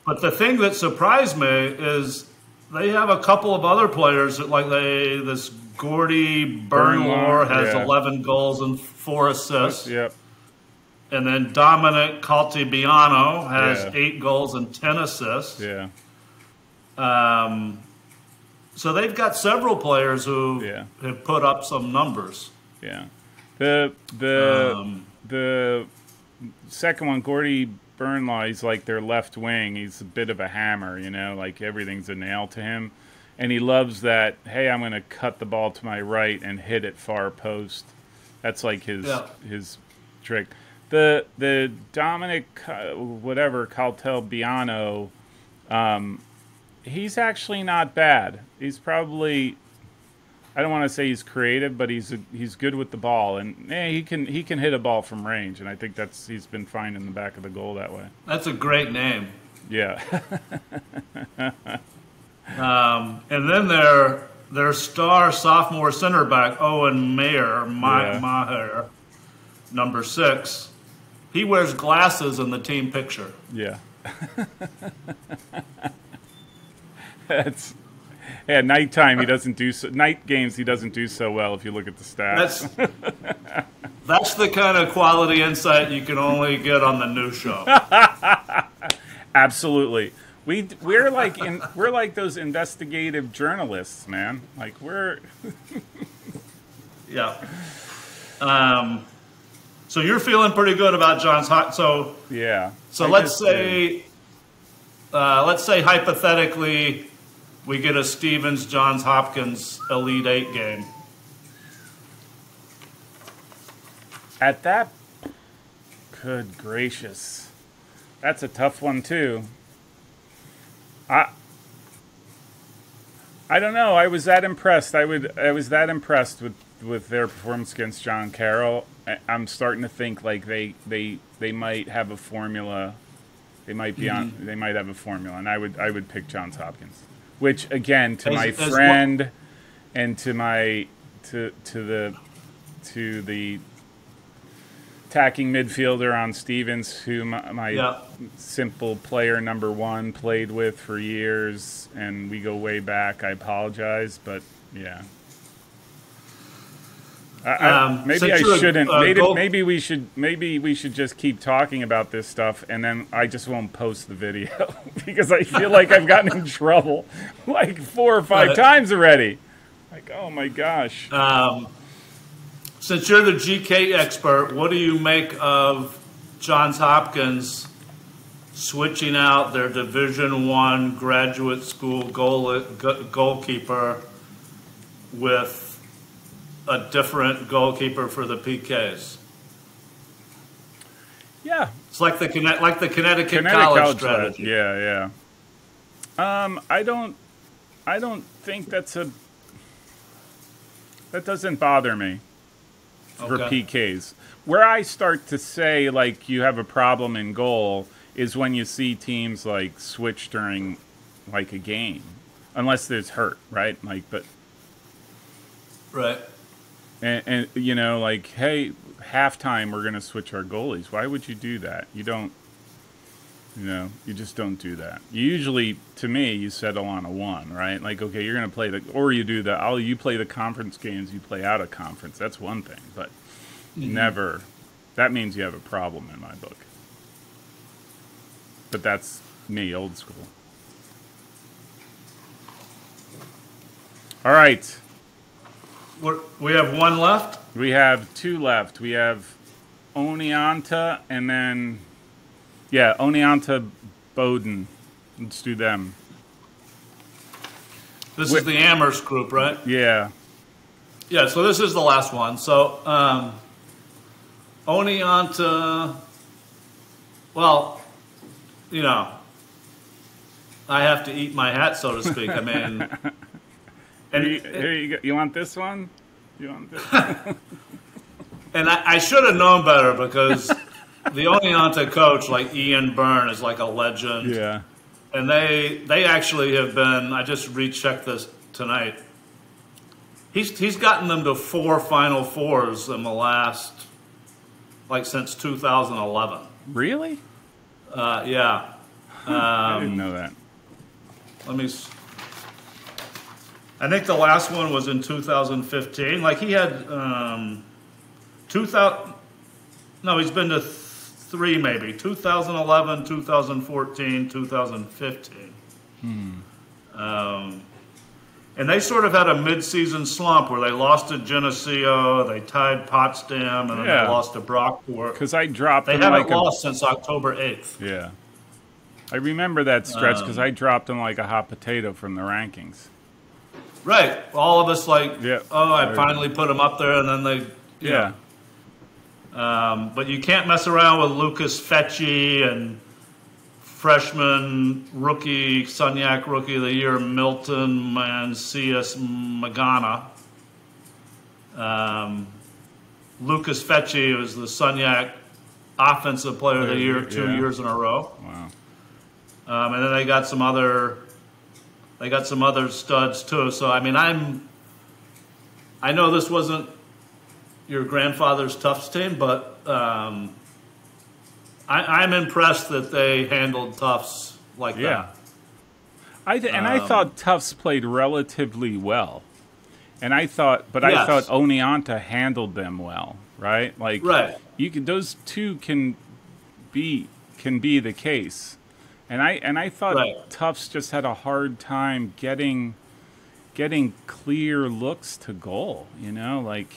But the thing that surprised me is they have a couple of other players that like they this Gordy Burnlore, has yeah. 11 goals and four assists, Yep. and then Dominic Caltibiano has Yeah. eight goals and 10 assists. Yeah. Um, so they've got several players who Yeah. have put up some numbers. Yeah. The the Um, the second one, Gordy Burnlaw, he's like their left wing. He's a bit of a hammer, you know, like everything's a nail to him. And he loves that, hey, I'm going to cut the ball to my right and hit it far post. That's like his Yeah. his trick. The the Dominic uh, whatever Caltel Biano, um, he's actually not bad. He's probably I don't want to say he's creative, but he's he's good with the ball, and eh, he can he can hit a ball from range, and I think that's he's been fine in the back of the goal that way. that's a great name. Yeah, Um, and then their their star sophomore center back Owen Mayer, Ma- Yeah. Maher, number six. He wears glasses in the team picture. yeah. that's yeah. Nighttime he doesn't do so. Night games he doesn't do so well if you look at the stats. That's that's the kind of quality insight you can only get on the new show. Absolutely. We we're like in, we're like those investigative journalists, man. Like we're Yeah. Um, so you're feeling pretty good about John's hot. So yeah. so I let's say uh, let's say hypothetically we get a Stevens Johns Hopkins Elite Eight game. At that, good gracious, that's a tough one too. I, I don't know. I was that impressed. I would. I was that impressed with with their performance against John Carroll. I, I'm starting to think like they they they might have a formula. They might be on. Mm-hmm. They might have a formula, and I would I would pick Johns Hopkins. Which again, to As- my as friend, and to my to to the to the attacking midfielder on Stevens, who my, my Yeah. simple player number one played with for years, and we go way back. I apologize, but yeah. I, I- Um, maybe since I shouldn't. maybe, maybe we should. Maybe we should just keep talking about this stuff, and then I just won't post the video because I feel like I've gotten in trouble like four or five times already. Like, oh my gosh. Um, since you're the GK expert, what do you make of Johns Hopkins switching out their Division One graduate school goal, goalkeeper with a different goalkeeper for the PKs? yeah, It's like the like the Connecticut, Connecticut college, college strategy. Yeah, yeah. Um, I don't, I don't think that's a. That doesn't bother me for Okay. PKs. Where I start to say like you have a problem in goal is when you see teams like switch during like a game, unless there's hurt, right? Like, but Right. and, and you know, like, hey, halftime we're gonna switch our goalies. Why would you do that? You don't. You know, you just don't do that. You usually, to me, you settle on a one, right? Like, okay, you're gonna play the, or you do the, oh, you play the conference games, you play out of conference. That's one thing, but mm-hmm. never. That means you have a problem in my book. But that's me, old school. All right. We're, we have one left. We have two left. We have Oneonta and then, yeah, Oneonta Bowdoin. Let's do them. This is the Amherst group, right? Yeah. Yeah, so this is the last one. So, um, Oneonta, well, you know, I have to eat my hat, so to speak. I mean, Here and you, here you, go. you want this one? You want this? and I, I should have known better because the Oneonta coach, like Ian Byrne, is like a legend. Yeah. And they they actually have been. I just rechecked this tonight. He's he's gotten them to four Final Fours in the last, like since 2011. Really? Uh, yeah. I Um, didn't know that. Let me. I think the last one was in 2015. Like he had um, 2000. No, he's been to three maybe. 2011, 2014, 2015. Um, and they sort of had a mid-season slump where they lost to Geneseo, they tied Potsdam, and then Yeah. they lost to Brockport. Because I dropped They them haven't like a lost since October 8th. Yeah. I remember that stretch because Um, I dropped them like a hot potato from the rankings. Right. All of us like, Yeah. oh, I Very finally put them up there, and then they, Yeah. know. Um, but you can't mess around with Lucas Fetchy and freshman rookie, SUNYAC rookie of the year, Milton Mancias Magana. Um, Lucas Fetchy was the SUNYAC offensive player of the year two Yeah. years in a row. Wow. Um, and then they got some other, they got some other studs too. So I mean, I'm, I know this wasn't your grandfather's Tufts team, but um, I, I'm impressed that they handled Tufts like Yeah. that. I th- and I Um, thought Tufts played relatively well, and I thought, but I thought Oneonta handled them well, right? Like, Right. You can those two can be can be the case, and I and I thought Right. Tufts just had a hard time getting getting clear looks to goal. You know, like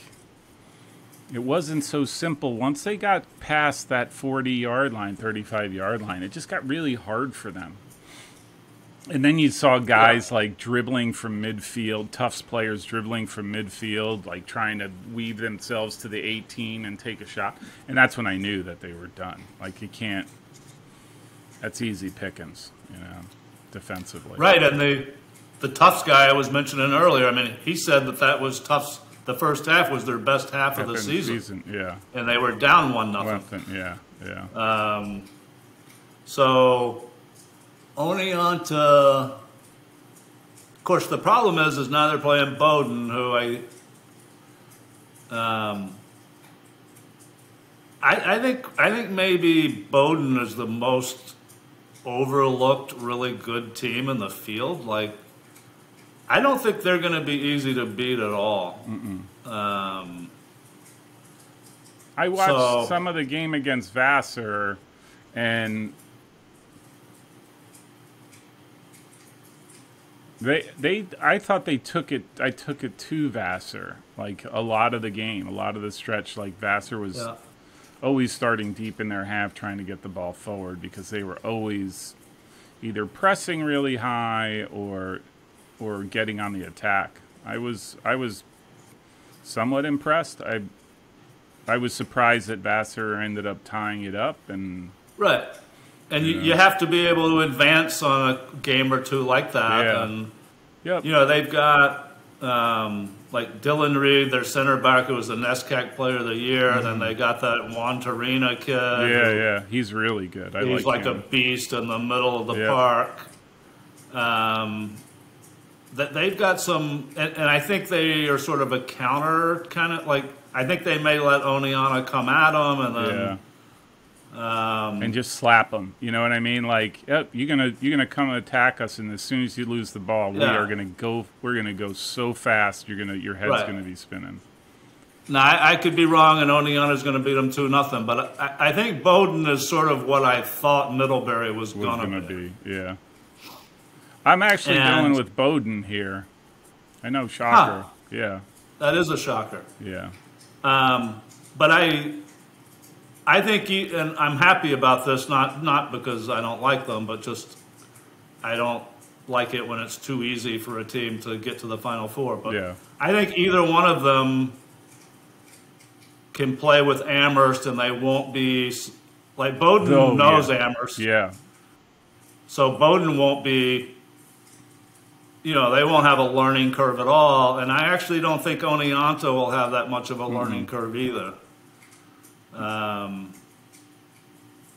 it wasn't so simple. Once they got past that 40 yard line, 35 yard line, it just got really hard for them. And then you saw guys like dribbling from midfield, Tufts players dribbling from midfield, like trying to weave themselves to the 18 and take a shot. And that's when I knew that they were done. Like you can't. That's easy pickings, you know, defensively. Right, and the the Tufts guy I was mentioning earlier. I mean, he said that that was Tufts. The first half was their best half of the After season, yeah. and they were down one nothing. Yeah, yeah. Um, so, Oneonta. Of course, the problem is, is now they're playing Bowdoin, who I. Um, I, I think I think maybe Bowdoin is the most overlooked, really good team in the field. Like, I don't think they're going to be easy to beat at all. Um, I watched So- some of the game against Vassar, and they they I thought they took it. I took it to Vassar like a lot of the game, a lot of the stretch. Like Vassar was yeah. always starting deep in their half, trying to get the ball forward because they were always either pressing really high or or getting on the attack. I was I was somewhat impressed. I I was surprised that Vassar ended up tying it up, and Right. And you, you have to be able to advance on a game or two like that. Yeah. And, yep, you know, they've got um, like Dylan Reed, their center back, who was the NESCAC player of the year. And then they got that Juan Torina kid. Mm-hmm. yeah, yeah, he's really good. I He's like, like a beast in the middle of the Yeah. park. Um, that they've got some, and, and I think they are sort of a counter kind of like. I think they may let Oneonta come at them, and then yeah. um, and just slap them. You know what I mean? Like, yep, you're gonna you're gonna come and attack us, and as soon as you lose the ball, we are gonna go. We're gonna go so fast. You're gonna your head's Right. gonna be spinning. Now, I, I could be wrong, and Oneonta's going to beat them 2 nothing. but I, I think Bowdoin is sort of what I thought Middlebury was, Was going gonna to be. be, yeah. I'm actually And- going with Bowdoin here. I know, shocker. Huh. Yeah, That is a shocker. yeah, Um, but I, I think, he, and I'm happy about this, not not because I don't like them, but just I don't like it when it's too easy for a team to get to the Final Four. But Yeah. I think either one of them can play with Amherst, and they won't be like Bowdoin Oh, knows yeah. Amherst. yeah. So Bowdoin won't be, you know, they won't have a learning curve at all. And I actually don't think Oneonta will have that much of a learning curve either. Um,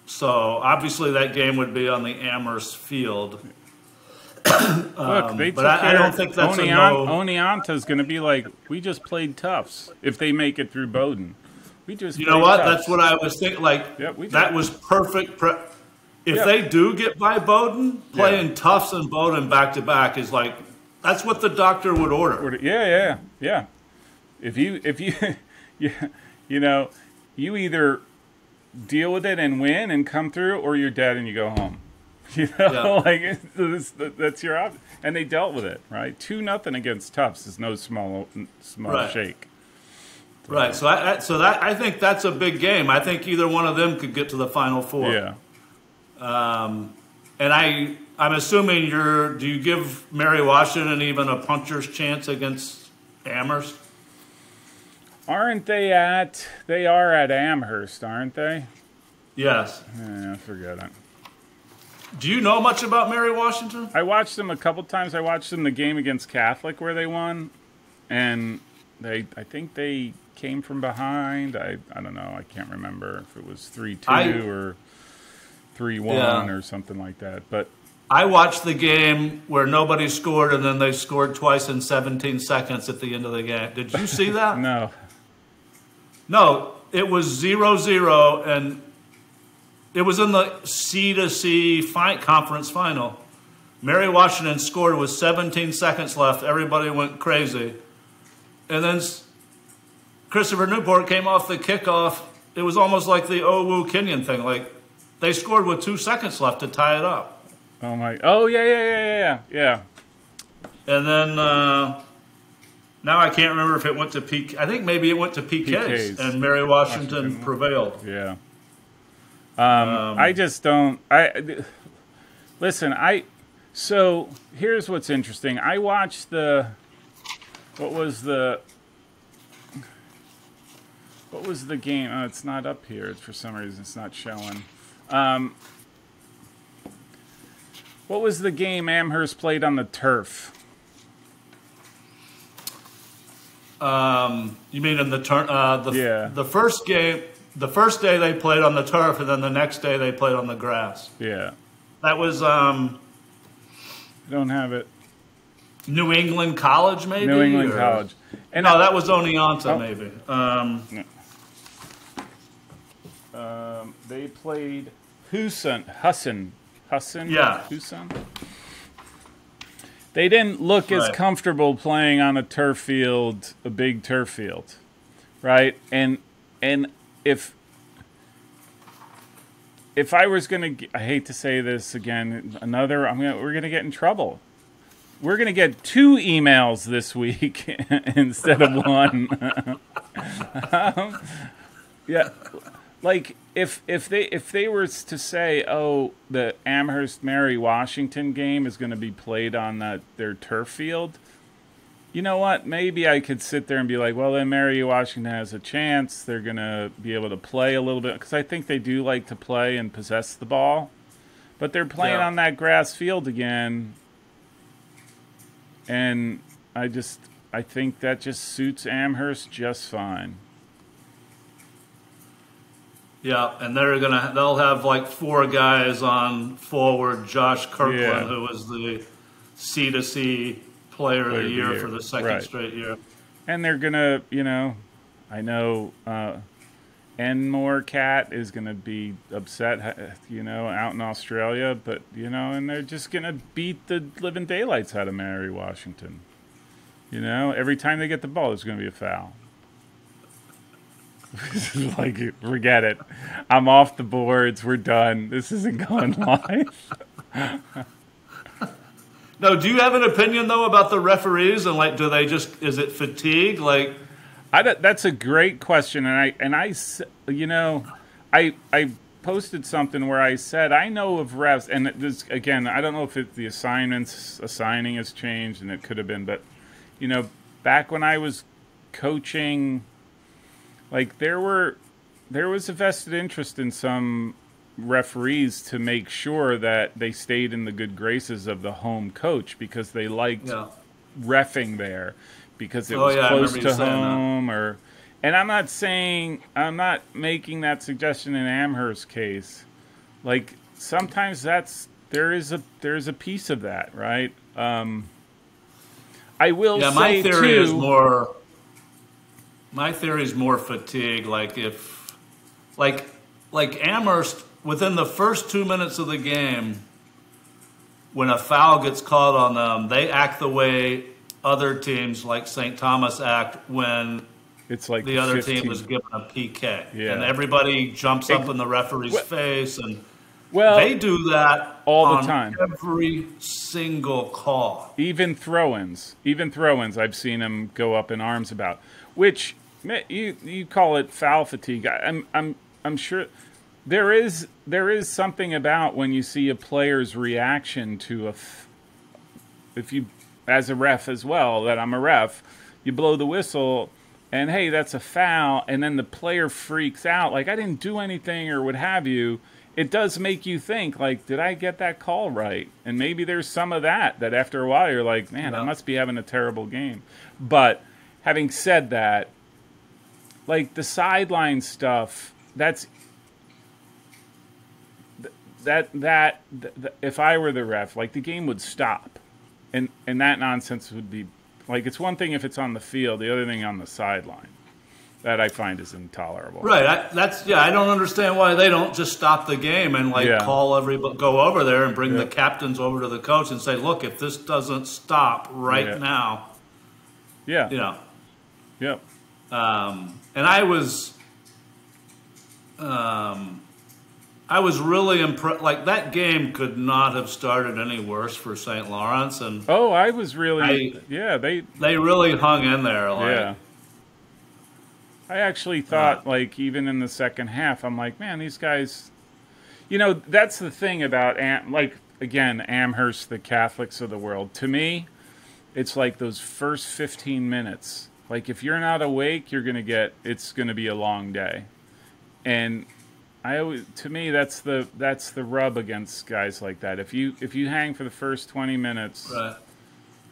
so obviously that game would be on the Amherst field. Look, they but took I- I don't think that's Oneon- no. Oneonta's going to be like, we just played Tufts if they make it through Bowdoin. We just You know what? Tufts. That's what I was thinking. Like we that was perfect. Pre- if Yeah. they do get by Bowdoin, playing Yeah. Tufts and Bowdoin back to back is like that's what the doctor would order. Yeah, yeah, yeah. If you, if you, you, you know, you either deal with it and win and come through, or you're dead and you go home. You know, Yeah. like it's, that's your option. And they dealt with it, right? Two nothing against Tufts is no small, small Right. shake. Right. So I, I so that I think that's a big game. I think either one of them could get to the final four. Yeah. Um, and I I'm assuming you're do you give Mary Washington even a puncher's chance against Amherst? Aren't they at? They are at Amherst, aren't they? Yes. Yeah, forget it. Do you know much about Mary Washington? I watched them a couple times. I watched them the game against Catholic where they won, and they I think they came from behind. I I don't know. I can't remember if it was three two or three one Yeah. or something like that. But I watched the game where nobody scored and then they scored twice in 17 seconds at the end of the game. Did you see that? no, No, it was 0 0, and it was in the C to C conference final. Mary Washington scored with 17 seconds left. Everybody went crazy. And then Christopher Newport came off the kickoff. It was almost like the oh Owu Kenyon thing. Like they scored with two seconds left to tie it up. oh my, oh yeah yeah yeah yeah yeah. And then uh, now I can't remember if it went to PK. I think maybe it went to PKs, PKs. and Mary Washington, Washington. prevailed. Yeah. Um, I just don't. I listen. I so here's what's interesting. I watched the what was the what was the game? Oh, it's not up here. It's for some reason it's not showing. Um, what was the game Amherst played on the turf? Um, you mean in the turn? Uh, the Yeah. the first game, the first day they played on the turf, and then the next day they played on the grass. Yeah, That was um, I don't have it. New England College, maybe. New England or- College. And No, that was Oneonta, Oh. maybe. Um, Um, they played Husson, Husson, Husson, Yeah. Husson. They didn't look as comfortable playing on a turf field, a big turf field, right? And and if if I was gonna, I hate to say this again, another, I'm gonna, we're gonna get in trouble. We're gonna get two emails this week instead of one. Um, yeah, like if if they if they were to say, oh, the Amherst Mary Washington game is going to be played on that their turf field, you know what? Maybe I could sit there and be like, well, then Mary Washington has a chance. They're going to be able to play a little bit because I think they do like to play and possess the ball, but they're playing Yeah. on that grass field again, and I just I think that just suits Amherst just fine. Yeah, and they're gonna they'll have like four guys on forward. Josh Kirkland, Yeah. who was the C to C Player of Player the of the Year year. for the second Right. straight year. and they're gonna, you know, I know uh, Enmore Cat is gonna be upset, you know, out in Australia, but you know, and they're just gonna beat the living daylights out of Mary Washington. You know, every time they get the ball, there's gonna be a foul. like, forget it. I'm off the boards. We're done. This isn't going live. No, do you have an opinion though about the referees and like, do they just is it fatigue? Like, I, that's a great question, and I and I you know, I I posted something where I said I know of refs, and this again, I don't know if it, the assignments assigning has changed, and it could have been, but you know, back when I was coaching, like there were there was a vested interest in some referees to make sure that they stayed in the good graces of the home coach because they liked yeah, refing there because it Oh, was yeah, close to home or and I'm not saying I'm not making that suggestion in Amherst's case. Like sometimes that's there is a there's a piece of that, right? Um, I will Yeah, say my theory too. is more. My theory is more fatigue. Like if, like, like Amherst within the first two minutes of the game, when a foul gets called on them, they act the way other teams like St. Thomas act when it's like the other 15 team was given a PK, Yeah. and everybody jumps up in the referee's Well- face, and well, they do that all the time. every single call. even throw-ins, even throw-ins, I've seen them go up in arms about. Which you you call it foul fatigue. I- I'm I'm I'm sure there is there is something about when you see a player's reaction to a f- if you as a ref as well that I'm a ref, you blow the whistle and hey that's a foul and then the player freaks out like I didn't do anything or what have you. It does make you think like did I get that call right? And maybe there's some of that that after a while you're like, man, I must be having a terrible game. But having said that, like the sideline stuff, that's that that th- if I were the ref, like the game would stop, and and that nonsense would be like it's one thing if it's on the field, the other thing on the sideline. That I find is intolerable. Right. I, that's yeah. I don't understand why they don't just stop the game and like Yeah. call everybody, go over there and bring Yeah. the captains over to the coach and say, "Look, if this doesn't stop right Yeah. now, Yeah. you know." Yep. Um, and I was, um, I was really impressed. Like that game could not have started any worse for St. Lawrence, and Oh, I was really. I- yeah. They. they really hung in there. Like, Yeah. I actually thought, like, even in the second half, I'm like, man, these guys. You know, that's the thing about, Am- like, again, Amherst, the Catholics of the world. To me, it's like those first 15 minutes. Like, if you're not awake, you're going to get, it's going to be a long day. And I always, to me, that's the that's the rub against guys like that. If you if you hang for the first 20 minutes, Right.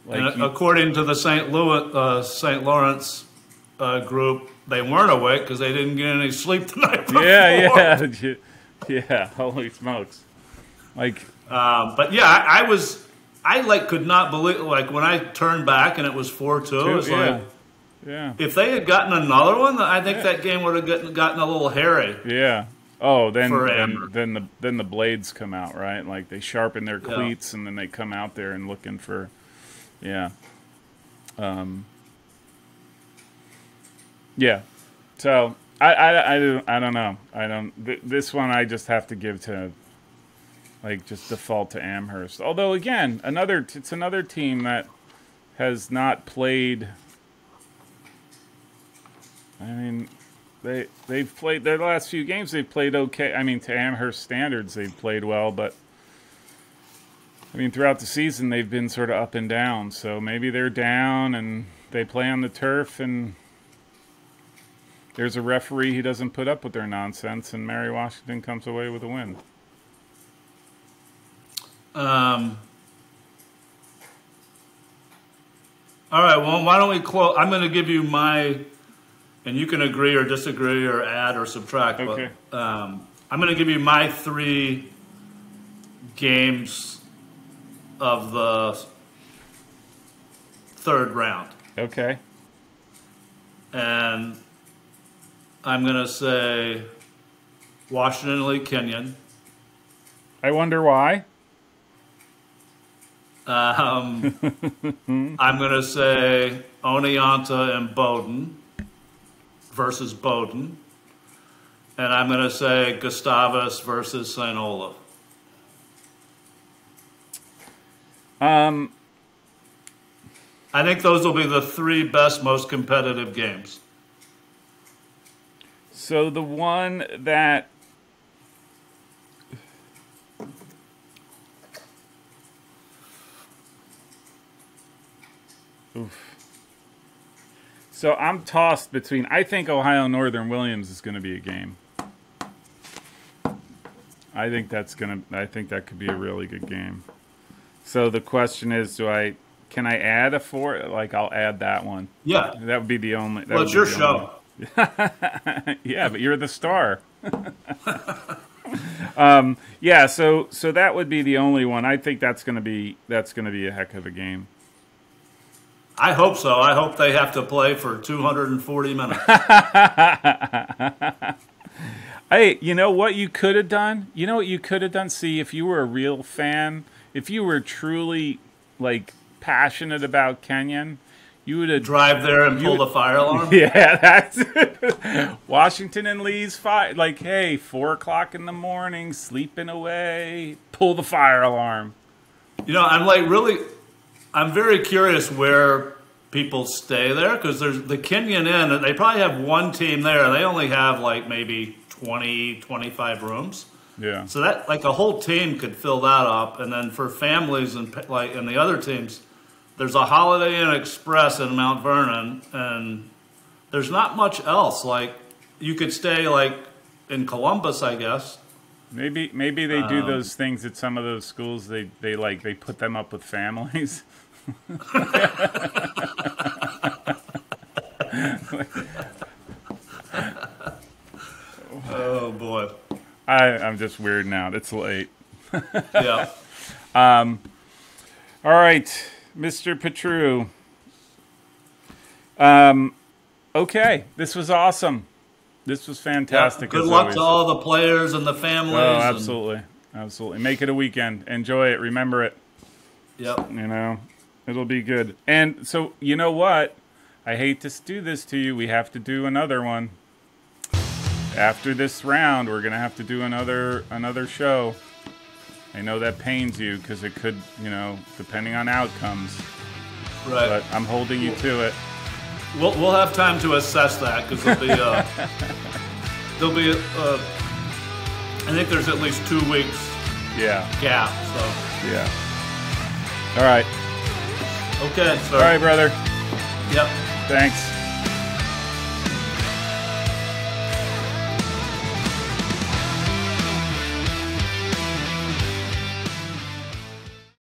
like you- according to the St. Louis, uh, St. Lawrence uh, group, they weren't awake because they didn't get any sleep the night before. yeah, yeah, yeah. Holy smokes! Like, Um, but yeah, I, I was, I like could not believe like when I turned back and it was four two. It was yeah, like yeah, if they had gotten another one, I think that game would have gotten, a little hairy. yeah. Oh, then then, then the then the blades come out, right? Like they sharpen their cleats and then they come out there and looking for, yeah, um, yeah. So I I I don't I don't know. I don't. Th- this one I just have to give to. Like just default to Amherst. Although again, another it's another team that has not played. I mean, they they've played their last few games. They've played okay. I mean, to Amherst standards, they've played well, but I mean, throughout the season, they've been sort of up and down. So maybe they're down and they play on the turf, and there's a referee who doesn't put up with their nonsense, and Mary Washington comes away with a win. Um, all right. Well, why don't we close? I'm going to give you my, and you can agree or disagree or add or subtract. Okay. But, um, I'm going to give you my three games of the third round, Okay. and I'm going to say Washington Lee Kenyon. I wonder why. Um, I'm going to say Oneonta and Bowdoin versus Bowdoin. And I'm going to say Gustavus versus St. Olaf. Um, I think those will be the three best, most competitive games. so the one that Oof. So I'm tossed between. I think Ohio Northern Williams is going to be a game. I think that's going to. I think that could be a really good game. So the question is, do I? Can I add a four? Like I'll add that one. Yeah. That would be the only. That Well, would it's your show. yeah, but you're the star. um, yeah, so so that would be the only one. I think that's gonna be that's gonna be a heck of a game. I hope so. I hope they have to play for 240 minutes. Hey, you know what you could have done? You know what you could have done? See, if you were a real fan, if you were truly like passionate about Kenyon, you would have Drive there and pull the fire alarm. Yeah, that's Washington and Lee's fight. Like, hey, four o'clock in the morning, sleeping away, pull the fire alarm. You know, I'm like really, I'm very curious where people stay there because there's the Kenyon Inn, and they probably have one team there. and They only have like maybe 20, 25 rooms. Yeah. So that like a whole team could fill that up, and then for families and like and the other teams, there's a Holiday Inn Express in Mount Vernon, and there's not much else. Like you could stay like in Columbus, I guess. Maybe maybe they do Um, those things at some of those schools. They they like they put them up with families. Oh boy, I I'm just weirding out. It's late. yeah. Um, All right, Mr. Petrou. Um, okay, this was awesome. This was fantastic. Good luck always. to all the players and the families. Oh, and- absolutely, absolutely. Make it a weekend. Enjoy it. Remember it. yep. You know, it'll be good. And so, you know what? I hate to do this to you. We have to do another one. After this round, we're gonna have to do another another show. I know that pains you because it could, you know, depending on outcomes. Right. But I'm holding you to it. We'll, we'll have time to assess that because there'll be uh, there'll be uh, I think there's at least two weeks Yeah, gap. So yeah. All right, okay, so all right, brother. yep. Thanks.